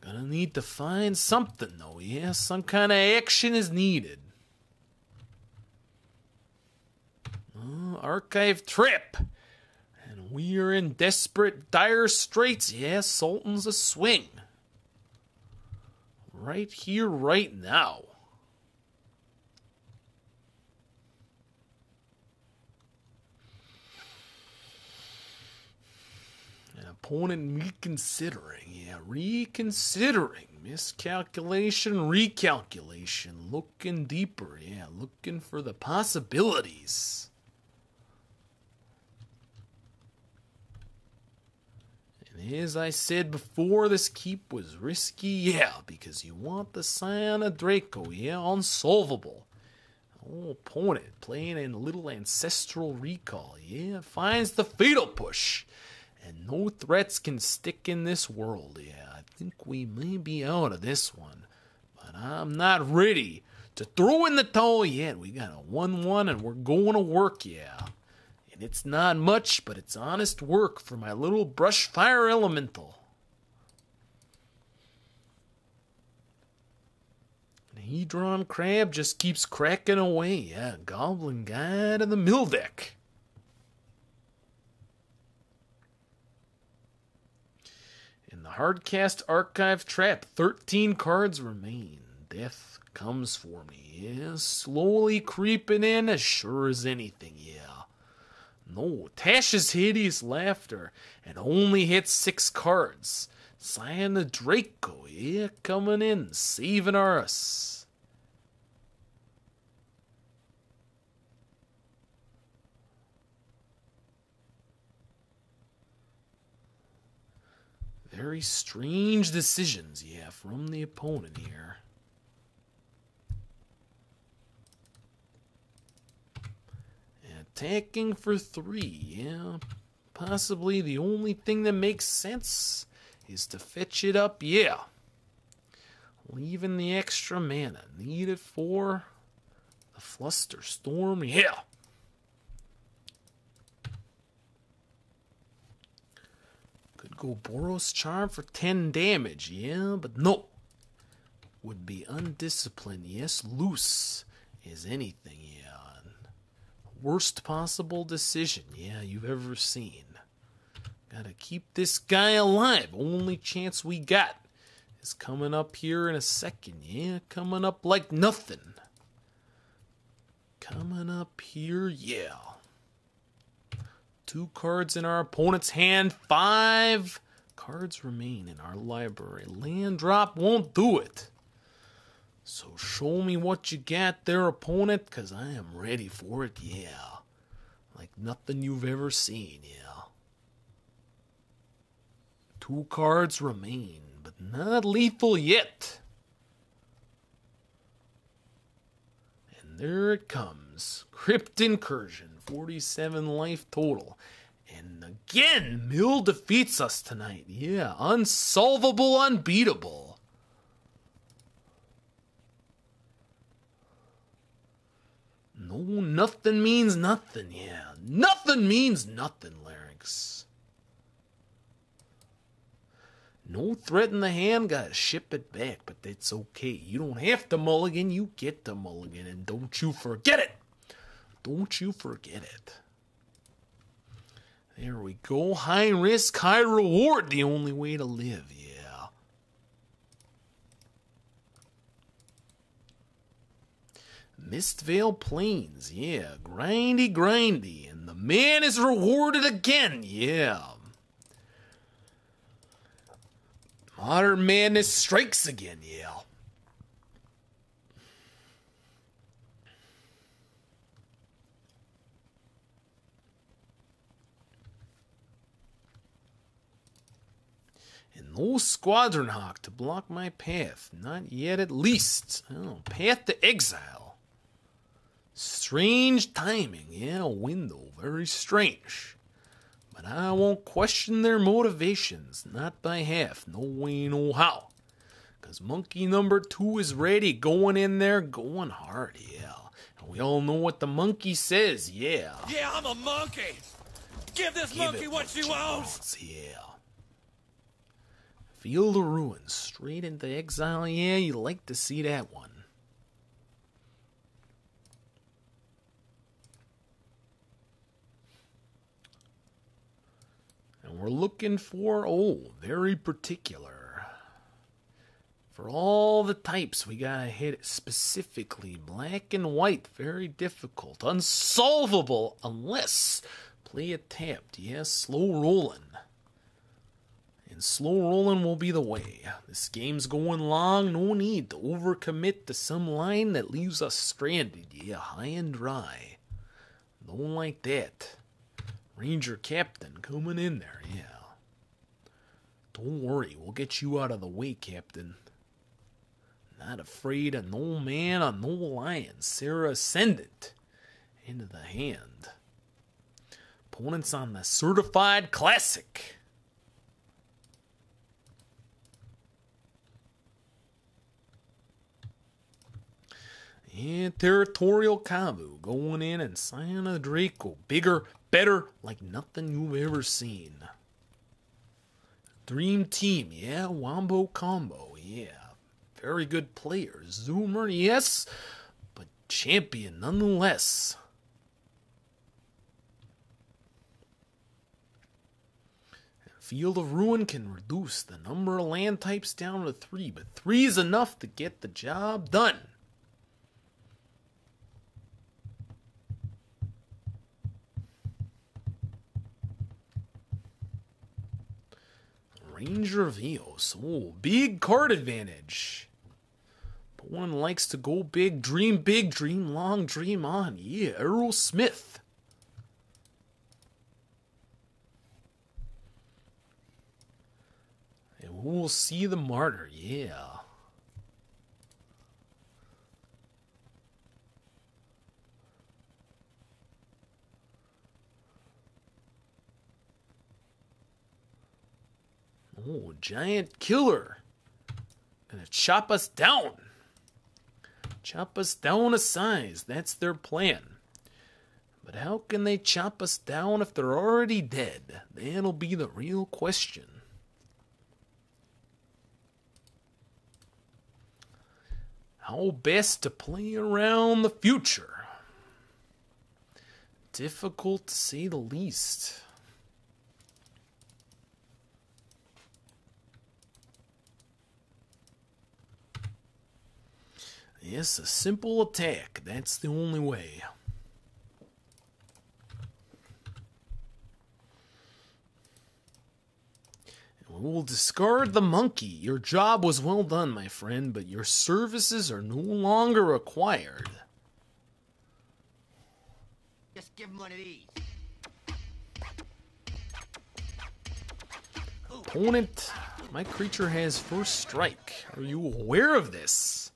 Gonna need to find something though, yeah? Some kind of action is needed. Uh, archive trip. We are in desperate, dire straits. Yeah, Sultan's a swing. Right here, right now. An opponent reconsidering. Yeah, reconsidering. Miscalculation, recalculation. Looking deeper. Yeah, looking for the possibilities. As I said before, this keep was risky, yeah, because you want the Scion of Draco, yeah, unsolvable. Oh, opponent playing in little ancestral recall, yeah, finds the fatal push. And no threats can stick in this world, yeah. I think we may be out of this one. But I'm not ready to throw in the towel yet. We got a 1 1 and we're going to work, yeah. And it's not much, but it's honest work for my little Brushfire Elemental. The Hedron crab just keeps cracking away. Yeah, goblin guy to the mill deck. In the hardcast archive trap, 13 cards remain. Death comes for me. Yeah, slowly creeping in as sure as anything, yeah. No, Tasha's hideous laughter and only hits six cards. Of Draco, yeah, coming in, saving us. Very strange decisions, yeah, from the opponent here. Attacking for three, yeah. possibly the only thing that makes sense is to fetch it up, yeah. Leaving the extra mana needed for the Flusterstorm, yeah. Could go Boros Charm for 10 damage, yeah, but no. Would be undisciplined, yes, loose is anything, yeah. Worst possible decision, yeah, you've ever seen. Gotta keep this guy alive. Only chance we got is coming up here in a second, yeah, coming up like nothing. Coming up here, yeah. Two cards in our opponent's hand, five cards remain in our library. Land drop won't do it. So show me what you got there, opponent, because I am ready for it, yeah. Like nothing you've ever seen, yeah. Two cards remain, but not lethal yet. And there it comes. Crypt Incursion, 47 life total. And again, Mill defeats us tonight. Yeah, unsolvable, unbeatable. No, nothing means nothing, yeah. Nothing means nothing, Larynx. No threat in the hand, gotta ship it back, but that's okay. You don't have to mulligan, you get to mulligan, and don't you forget it! Don't you forget it. There we go. High risk, high reward, the only way to live, yeah. Mistvale Plains, yeah. Grindy, grindy. And the man is rewarded again, yeah. Modern madness strikes again, yeah. And no Squadron Hawk to block my path. Not yet, at least. Oh, path to exile. Strange timing, yeah, window, very strange. But I won't question their motivations, not by half, no way, no how. Cause monkey number two is ready, going in there, going hard, yeah. And we all know what the monkey says, yeah. Yeah, I'm a monkey. Give this Give monkey what she wants. Yeah. Field of Ruins, straight into exile, yeah, you like to see that one. And we're looking for, oh, very particular. For all the types, we gotta hit it specifically. Black and white, very difficult. Unsolvable unless play it tapped. Yes, slow rolling. And slow rolling will be the way. This game's going long, no need to overcommit to some line that leaves us stranded. Yeah, high and dry. Don't like that. Ranger Captain coming in there, yeah. Don't worry, we'll get you out of the way, Captain. Not afraid of no man or no lion. Serra Ascendant into the hand. Opponents on the certified classic. And Territorial Kavu going in and Scion of Draco. Bigger, better, like nothing you've ever seen. Dream Team, yeah. Wombo Combo, yeah. Very good players. Zoomer, yes, but champion nonetheless. Field of Ruin can reduce the number of land types down to three, but three is enough to get the job done. Ranger of Eos. Oh, big card advantage. But one likes to go big, dream big, dream long, dream on. Yeah, Aerosmith. And we'll see the martyr, yeah. Oh, giant killer. Gonna chop us down. Chop us down a size. That's their plan. But how can they chop us down if they're already dead? That'll be the real question. How best to play around the future? Difficult to say the least. Yes, a simple attack. That's the only way. We will discard the monkey. Your job was well done, my friend, but your services are no longer required. Just give him one of these. Opponent, my creature has first strike. Are you aware of this?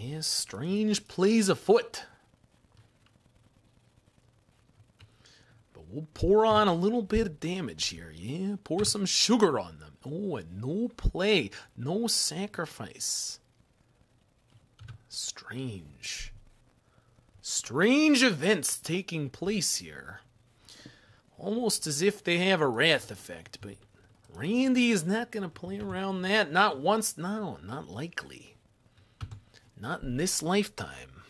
Yes, strange plays afoot. But we'll pour on a little bit of damage here. Yeah, pour some sugar on them. Oh, and no play, no sacrifice. Strange. Strange events taking place here. Almost as if they have a wrath effect, but Randy is not going to play around that. Not once, no, not likely. Not in this lifetime.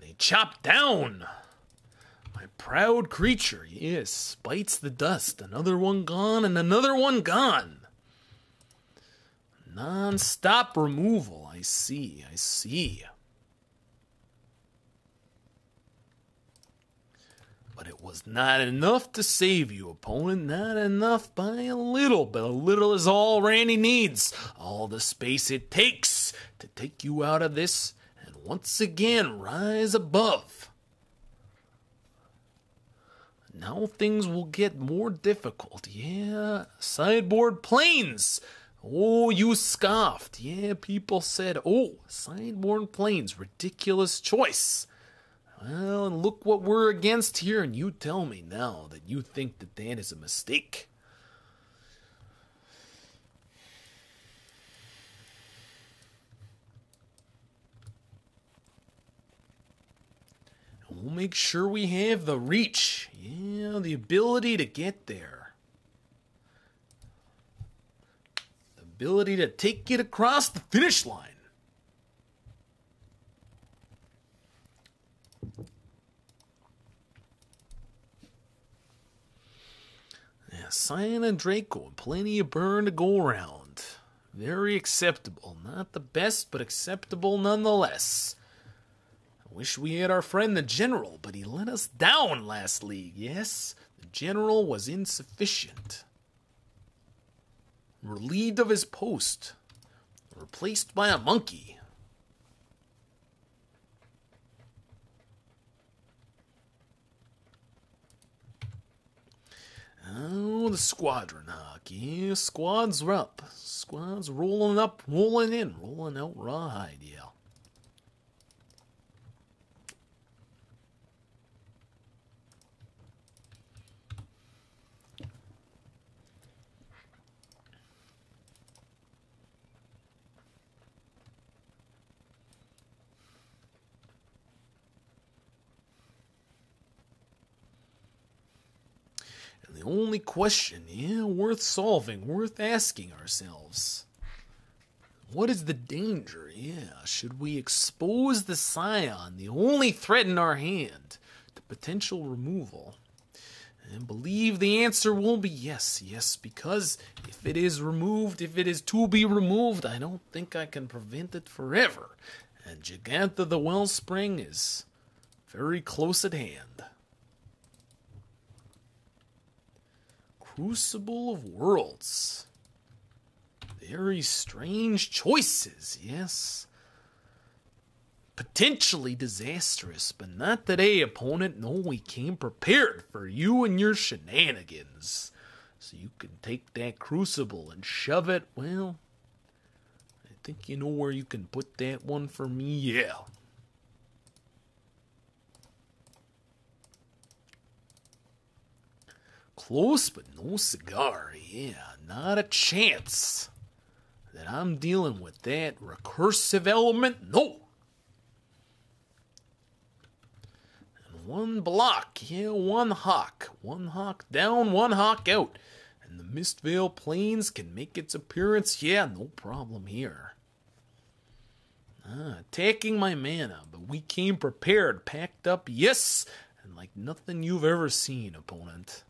They chop down. My proud creature, yes, bites the dust. Another one gone and another one gone. Non stop removal. I see, I see. But it was not enough to save you, opponent. Not enough by a little, but a little is all Randy needs. All the space it takes to take you out of this and once again rise above. Now things will get more difficult. Yeah, sideboard plains. Oh, you scoffed. Yeah, people said, oh, sideboard plains, ridiculous choice. Well, and look what we're against here, and you tell me now that you think that that is a mistake. We'll make sure we have the reach. Yeah, the ability to get there. The ability to take it across the finish line. Yeah, Scion and Draco, plenty of burn to go around. Very acceptable. Not the best, but acceptable nonetheless. I wish we had our friend the General, but he let us down last league, yes? The General was insufficient. Relieved of his post. Replaced by a monkey. Oh, the squadron. Yeah, squads are up. Squads rolling up, rolling in, rolling out rawhide, yeah. Only question, yeah, worth solving, worth asking ourselves. What is the danger? Yeah, should we expose the scion, the only threat in our hand, to potential removal? And believe the answer will be yes, yes, because if it is removed, if it is to be removed, I don't think I can prevent it forever. And Jegantha the Wellspring is very close at hand. Crucible of Worlds. Very strange choices, yes. Potentially disastrous, but not today, opponent. No, we came prepared for you and your shenanigans. So you can take that crucible and shove it, well, I think you know where you can put that one for me, yeah. Close, but no cigar. Yeah, not a chance that I'm dealing with that recursive element. No. And one block, yeah, one hawk. One hawk down, one hawk out. And the Mistveil Plains can make its appearance. Yeah, no problem here. Ah, attacking my mana, but we came prepared, packed up, yes, and like nothing you've ever seen, opponent.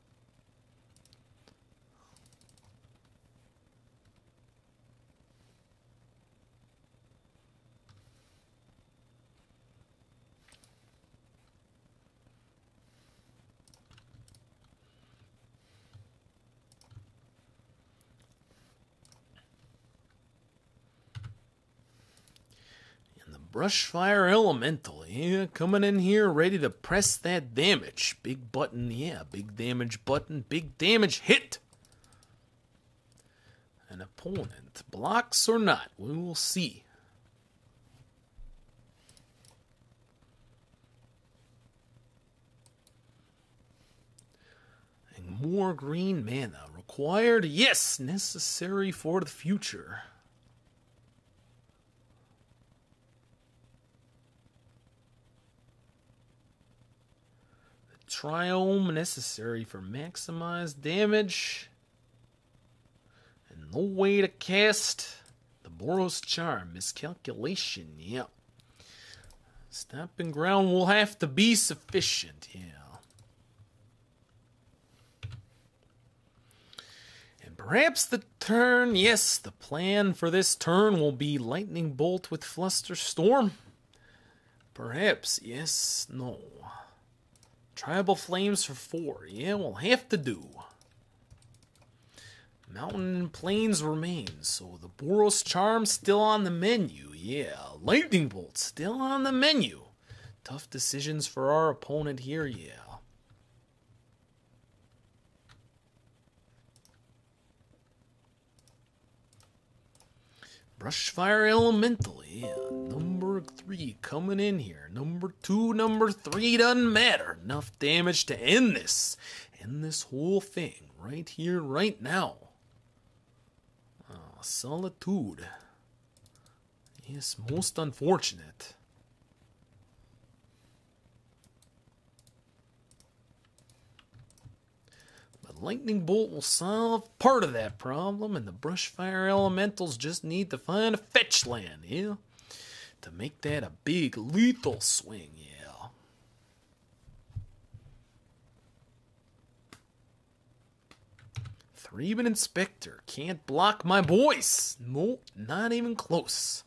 Brushfire Elemental, yeah, coming in here ready to press that damage. Big button, yeah, big damage button, big damage hit. An opponent blocks or not, we will see. And more green mana required, yes, necessary for the future. Triome necessary for maximized damage. And no way to cast the Boros Charm. Miscalculation, yeah. Stomping ground will have to be sufficient, yeah. And perhaps the turn, yes, the plan for this turn will be Lightning Bolt with Flusterstorm. Perhaps, yes, no. Tribal Flames for four. Yeah, we'll have to do. Mountain and Plains remain, so the Boros Charm still on the menu. Yeah, Lightning Bolt still on the menu. Tough decisions for our opponent here, yeah. Brushfire Elemental, yeah. Number three coming in here. Number two, number three doesn't matter. Enough damage to end this. End this whole thing right here, right now. Oh, solitude. Yes, most unfortunate. But lightning Bolt will solve part of that problem, and the Brushfire Elementals just need to find a fetch land, yeah? To make that a big lethal swing, yeah. Thraben Inspector can't block my voice. No, not even close.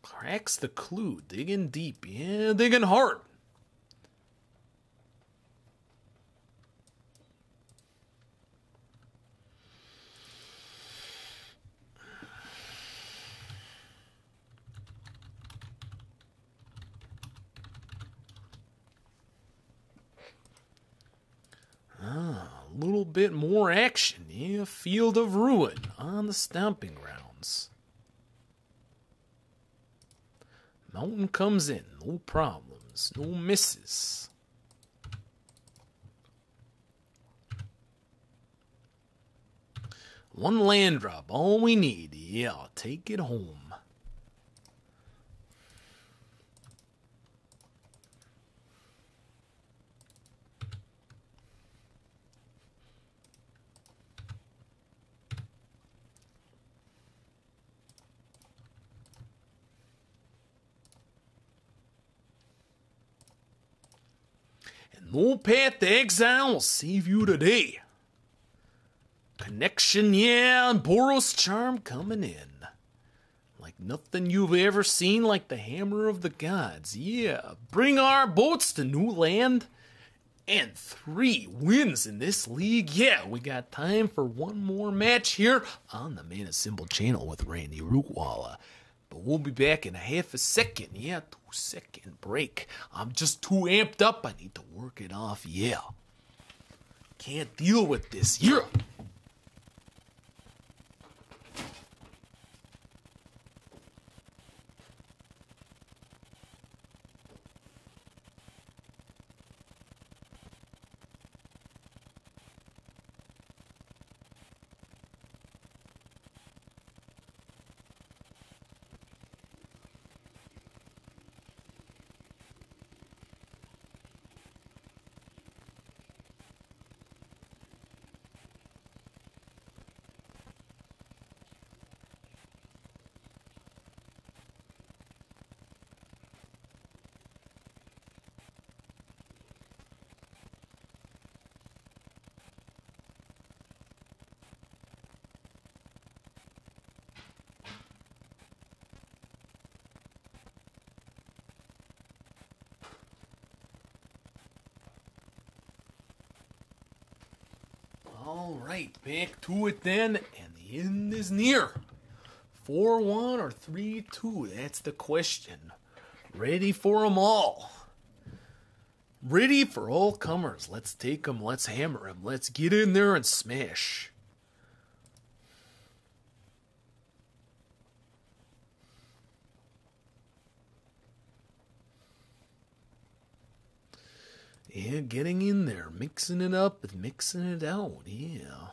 Cracks the clue, digging deep, yeah, digging hard. Little bit more action. Yeah, Field of Ruin on the stomping grounds. Mountain comes in, no problems, no misses. One land drop, all we need. Yeah, take it home. No path to exile will save you today. Connection, yeah, and Boros charm coming in. Like nothing you've ever seen, like the hammer of the gods. Yeah, bring our boats to new land. And three wins in this league. Yeah, we got time for one more match here on the Manacymbal channel with Randy Rootwalla. But we'll be back in a half a second. Yeah, two second break. I'm just too amped up. I need to work it off. Yeah. can't deal with this. Yeah. All right, back to it then, and the end is near. 4 1 or 3 2? That's the question. Ready for 'em all. Ready for all comers. Let's take 'em, let's hammer 'em, let's get in there and smash. Yeah, getting in there, mixing it up and mixing it out. Yeah.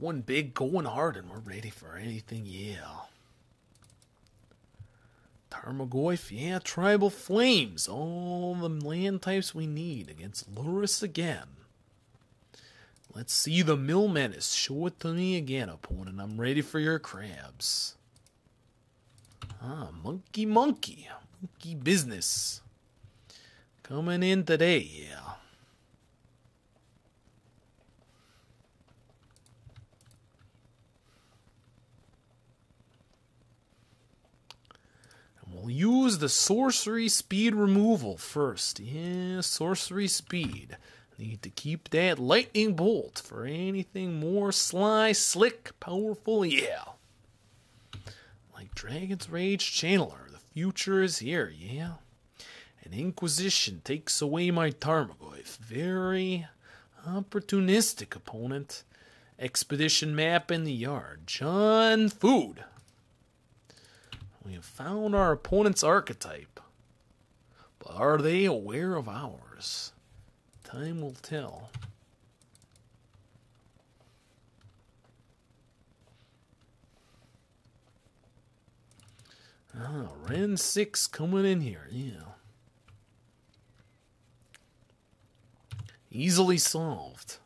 Going big, going hard, and we're ready for anything. Yeah. Tarmogoyf, yeah, Tribal Flames, all the land types we need against Lurrus again. Let's see the Mill Menace. Show it to me again, opponent. I'm ready for your crabs. Ah, monkey, monkey. Monkey business. Coming in today, yeah. We'll use the sorcery speed removal first. Yeah, sorcery speed. Need to keep that lightning bolt for anything more sly, slick, powerful, yeah. Like Dragon's Rage Channeler, the future is here, yeah. An Inquisition takes away my Tarmogoyf. Very opportunistic opponent. Expedition map in the yard. Jund Food. We have found our opponent's archetype. But are they aware of ours? Time will tell. Ah, Wrenn 6 coming in here, yeah. Easily solved.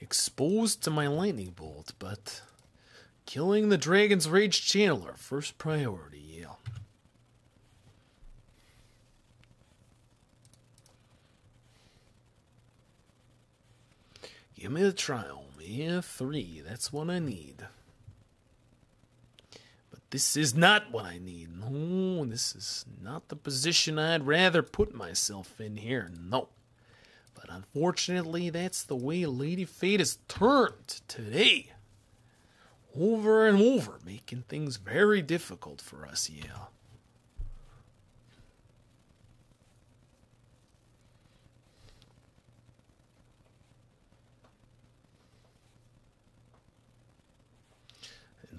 Exposed to my lightning bolt, but killing the Dragon's Rage Channeler, first priority, yeah. Give me the trial. Yeah, three. That's what I need. But this is not what I need. No, this is not the position I'd rather put myself in here. No. But unfortunately, that's the way Lady Fate has turned today. Over and over, making things very difficult for us, yeah.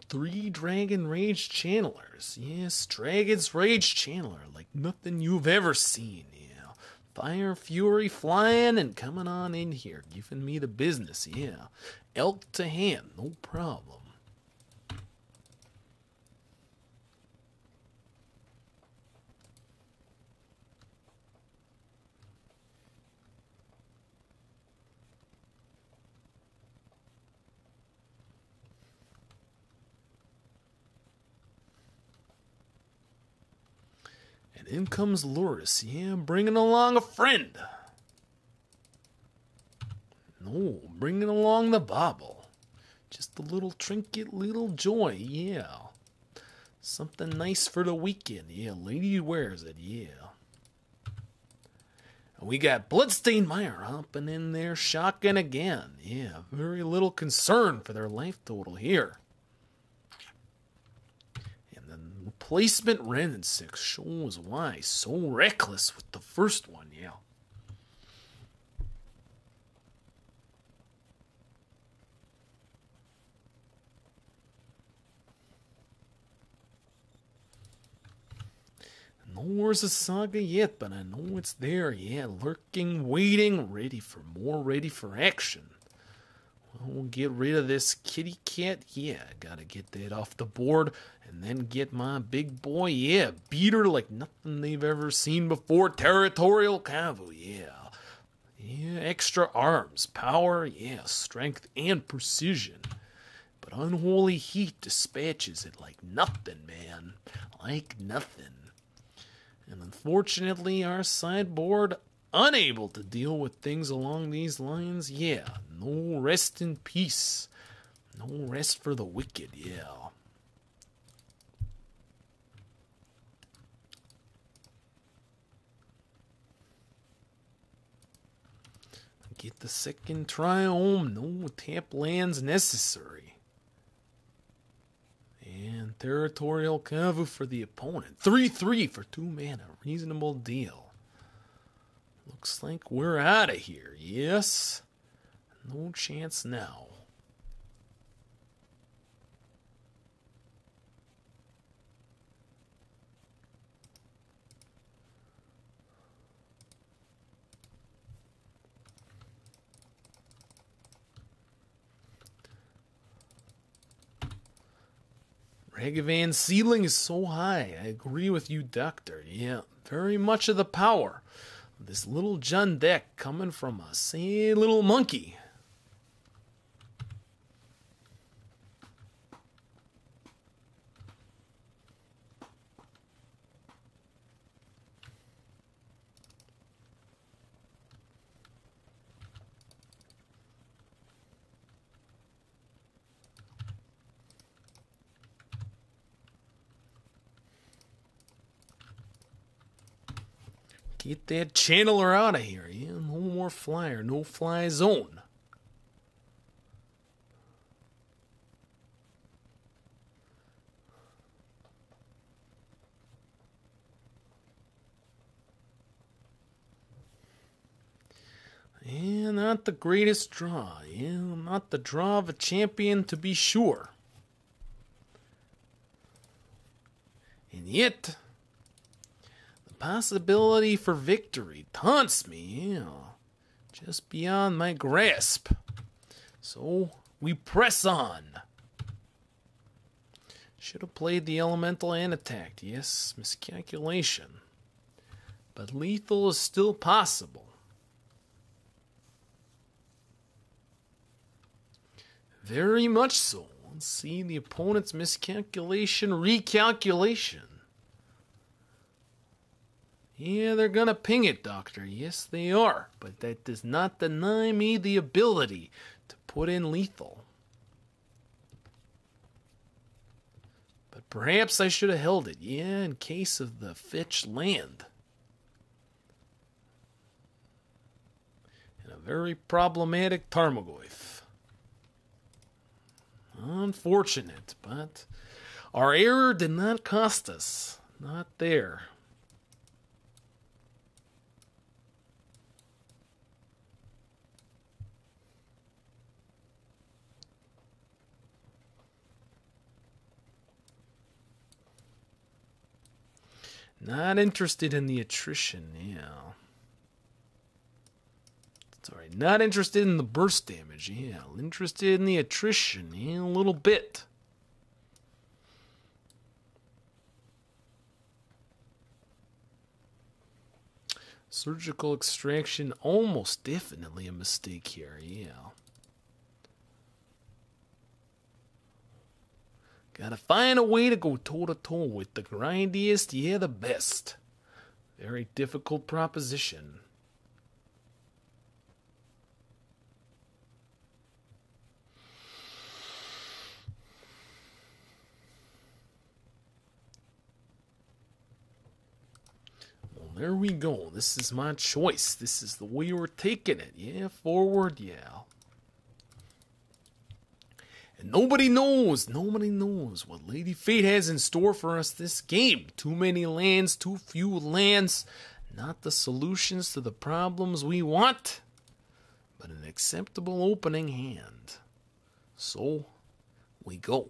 three Dragon Rage channelers. Yes, Dragon's Rage channeler, like nothing you've ever seen. Yeah, Fire Fury flying and coming on in here, giving me the business. Yeah, elk to hand, no problem. In comes Lurrus, yeah, bringing along a friend. No, bringing along the bauble. Just a little trinket, little joy, yeah. Something nice for the weekend, yeah. Lady wears it, yeah. And we got Bloodstained Mire hopping in there, shocking again. Yeah, very little concern for their life total here. And then replacement Wrenn 6 shows why so reckless with the first one, yeah. No Urza's Saga yet, but I know it's there. Yeah, lurking, waiting, ready for more, ready for action. We'll get rid of this kitty cat. Yeah, gotta get that off the board. And then get my big boy. Yeah, beat her like nothing they've ever seen before. Territorial Kavu. Yeah. Yeah, extra arms, power, yeah, strength and precision. But Unholy Heat dispatches it like nothing, man. Like nothing. And unfortunately, our sideboard unable to deal with things along these lines. Yeah, no rest in peace. No rest for the wicked, yeah. Get the second Triome. No tap lands necessary. And territorial kavu for the opponent. 3 3 for two mana. Reasonable deal. Looks like we're out of here. Yes? No chance now. Ragavan ceiling is so high. I agree with you, Doctor. Yeah, very much of the power this little Jund deck coming from a say little monkey. Get that channeler out of here. Yeah, no more flyer, no fly zone. Yeah, not the greatest draw. Yeah, not the draw of a champion to be sure. And yet, possibility for victory taunts me, you know, just beyond my grasp. So we press on. Should have played the elemental and attacked. Yes, miscalculation. But lethal is still possible. Very much so. Let's see the opponent's miscalculation, recalculation. Yeah, they're gonna ping it, Doctor. Yes, they are. But that does not deny me the ability to put in lethal. But perhaps I should have held it. Yeah, in case of the fetch land. And a very problematic Tarmogoyf. Unfortunate, but our error did not cost us. Not there. Not interested in the attrition, yeah. Sorry, not interested in the burst damage, yeah. Interested in the attrition, yeah, a little bit. Surgical extraction, almost definitely a mistake here, yeah. Gotta find a way to go toe to toe with the grindiest, yeah, the best. Very difficult proposition. Well, there we go. This is my choice. This is the way we're taking it. Yeah, forward, yeah. Nobody knows, nobody knows what Lady Fate has in store for us this game. Too many lands, too few lands. Not the solutions to the problems we want, but an acceptable opening hand. So, we go.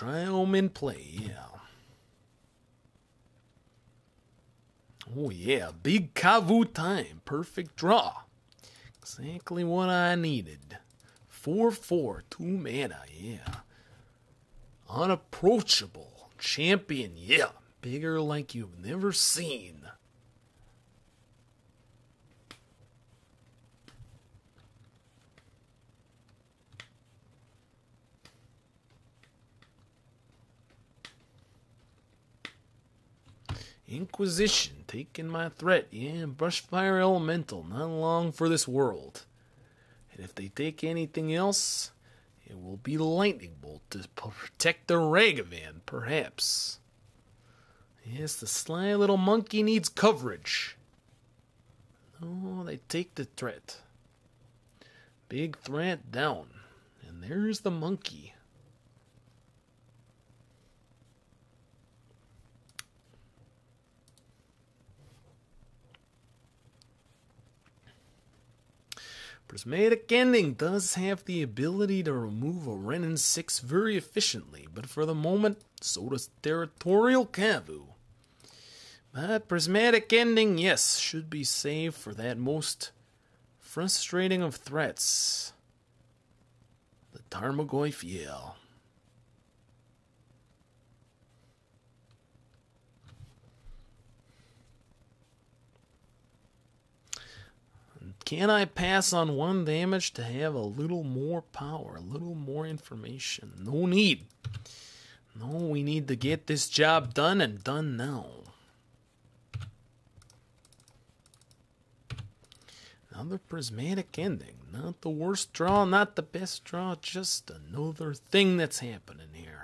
Triome in play, yeah. Oh yeah, big Kavu time. Perfect draw. Exactly what I needed. 4-4, 2 mana, yeah. Unapproachable. Champion, yeah. Bigger like you've never seen. Inquisition, taking my threat. Yeah, Brushfire Elemental, not long for this world. And if they take anything else, it will be Lightning Bolt to protect the Ragavan, perhaps. Yes, the sly little monkey needs coverage. Oh, they take the threat. Big threat down. And there's the monkey. Prismatic Ending does have the ability to remove a Wrenn and 6 very efficiently, but for the moment, so does Territorial Kavu. But Prismatic Ending, yes, should be saved for that most frustrating of threats. The Tarmogoyf Yell. Can I pass on one damage to have a little more power, a little more information? No need. No, we need to get this job done and done now. Another prismatic ending. Not the worst draw, not the best draw, just another thing that's happening here.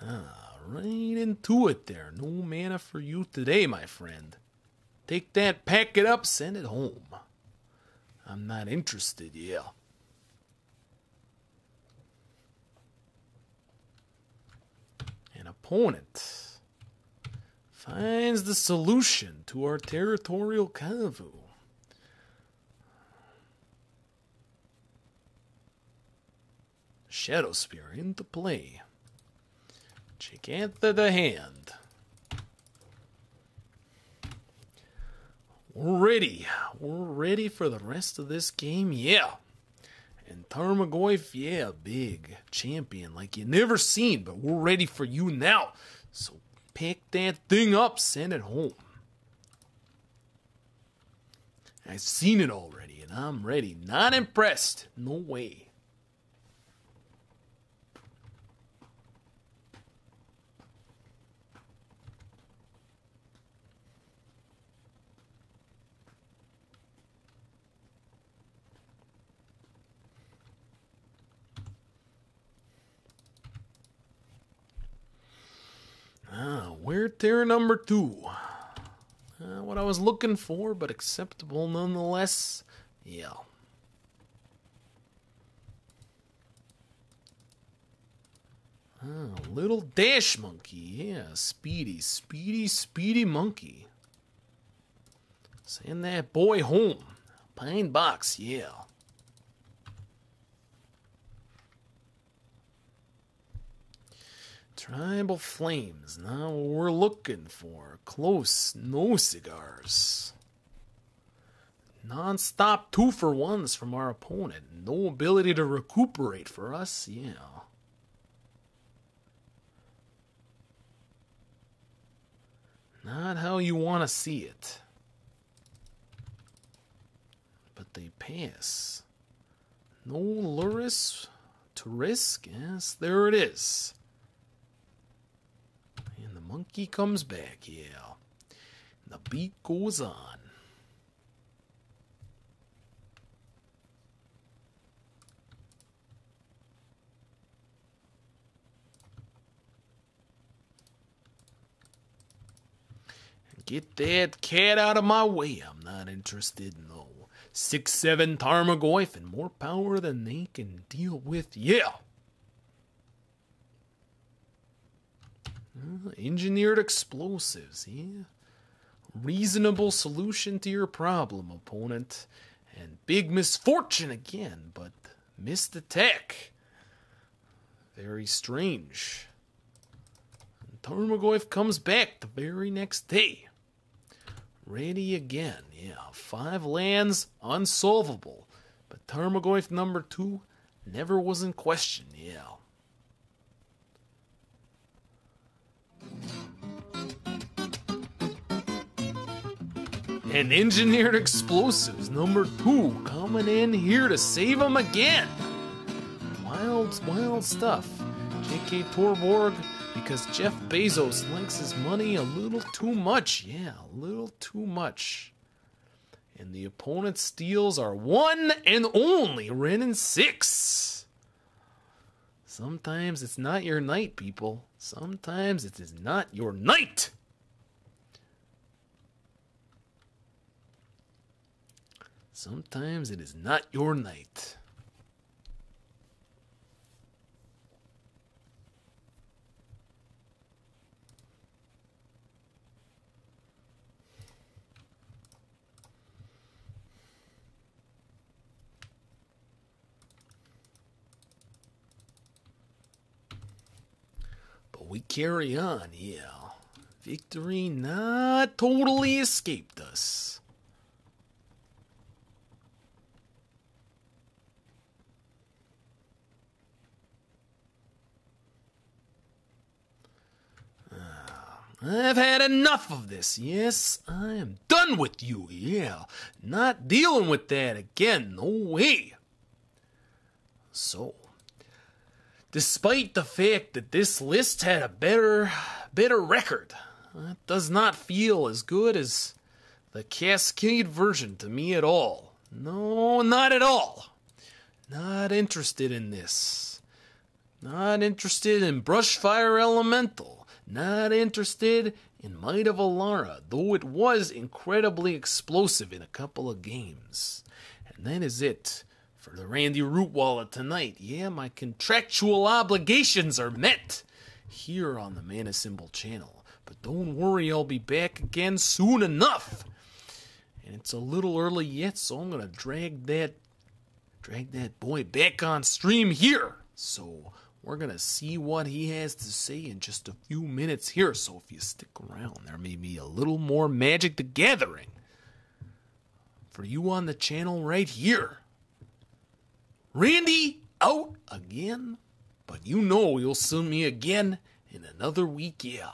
Ah, right into it there. No mana for you today, my friend. Take that, pack it up, send it home. I'm not interested, yeah. An opponent finds the solution to our territorial kavu. Shadow Spear into play. Jegantha the hand. We're ready. We're ready for the rest of this game, yeah. And Tarmogoyf, yeah, big champion like you never seen, but we're ready for you now. So pick that thing up, send it home. I've seen it already, and I'm ready. Not impressed. No way. Weird number two. Uh, what I was looking for, but acceptable nonetheless. Yeah. Ah, little dash monkey. Yeah, speedy, speedy, speedy monkey. Send that boy home. Pine box, yeah. Tribal flames. Now we're looking for. Close. No cigars. Non-stop two for ones from our opponent. No ability to recuperate for us, yeah. Not how you want to see it. But they pass. No Lurrus to risk. Yes, there it is. And monkey comes back, yeah. The beat goes on. Get that cat out of my way. I'm not interested, in no. Six seven Tarmogoyf and more power than they can deal with. Yeah. Engineered explosives, yeah. Reasonable solution to your problem, opponent. And big misfortune again, but missed the tech. Very strange. And Tarmogoyf comes back the very next day. Ready again. Yeah, five lands, unsolvable. But Tarmogoyf number two never was in question. Yeah. And engineered explosives number two coming in here to save him again. Wild, wild stuff. J.K. Torborg because Jeff Bezos likes his money a little too much. Yeah, a little too much. And the opponent's steals are one and only and six. Sometimes it's not your night, people. Sometimes it is not your night. Sometimes it is not your night. But we carry on, yeah. Victory not totally escaped us. I've had enough of this. Yes, I am done with you. Yeah, not dealing with that again. No way. So, despite the fact that this list had a better, better record, it does not feel as good as the Cascade version to me at all. No, not at all. Not interested in this. Not interested in Brushfire Elemental. Not interested in Might of Alara, though it was incredibly explosive in a couple of games. And that is it for the Randy Rootwalla tonight. Yeah, my contractual obligations are met here on the Manacymbal channel. But don't worry, I'll be back again soon enough. And it's a little early yet, so I'm gonna drag that drag that boy back on stream here. So we're going to see what he has to say in just a few minutes here. So if you stick around, there may be a little more Magic the Gathering for you on the channel right here. Randy out again, but you know you'll see me again in another week, yeah.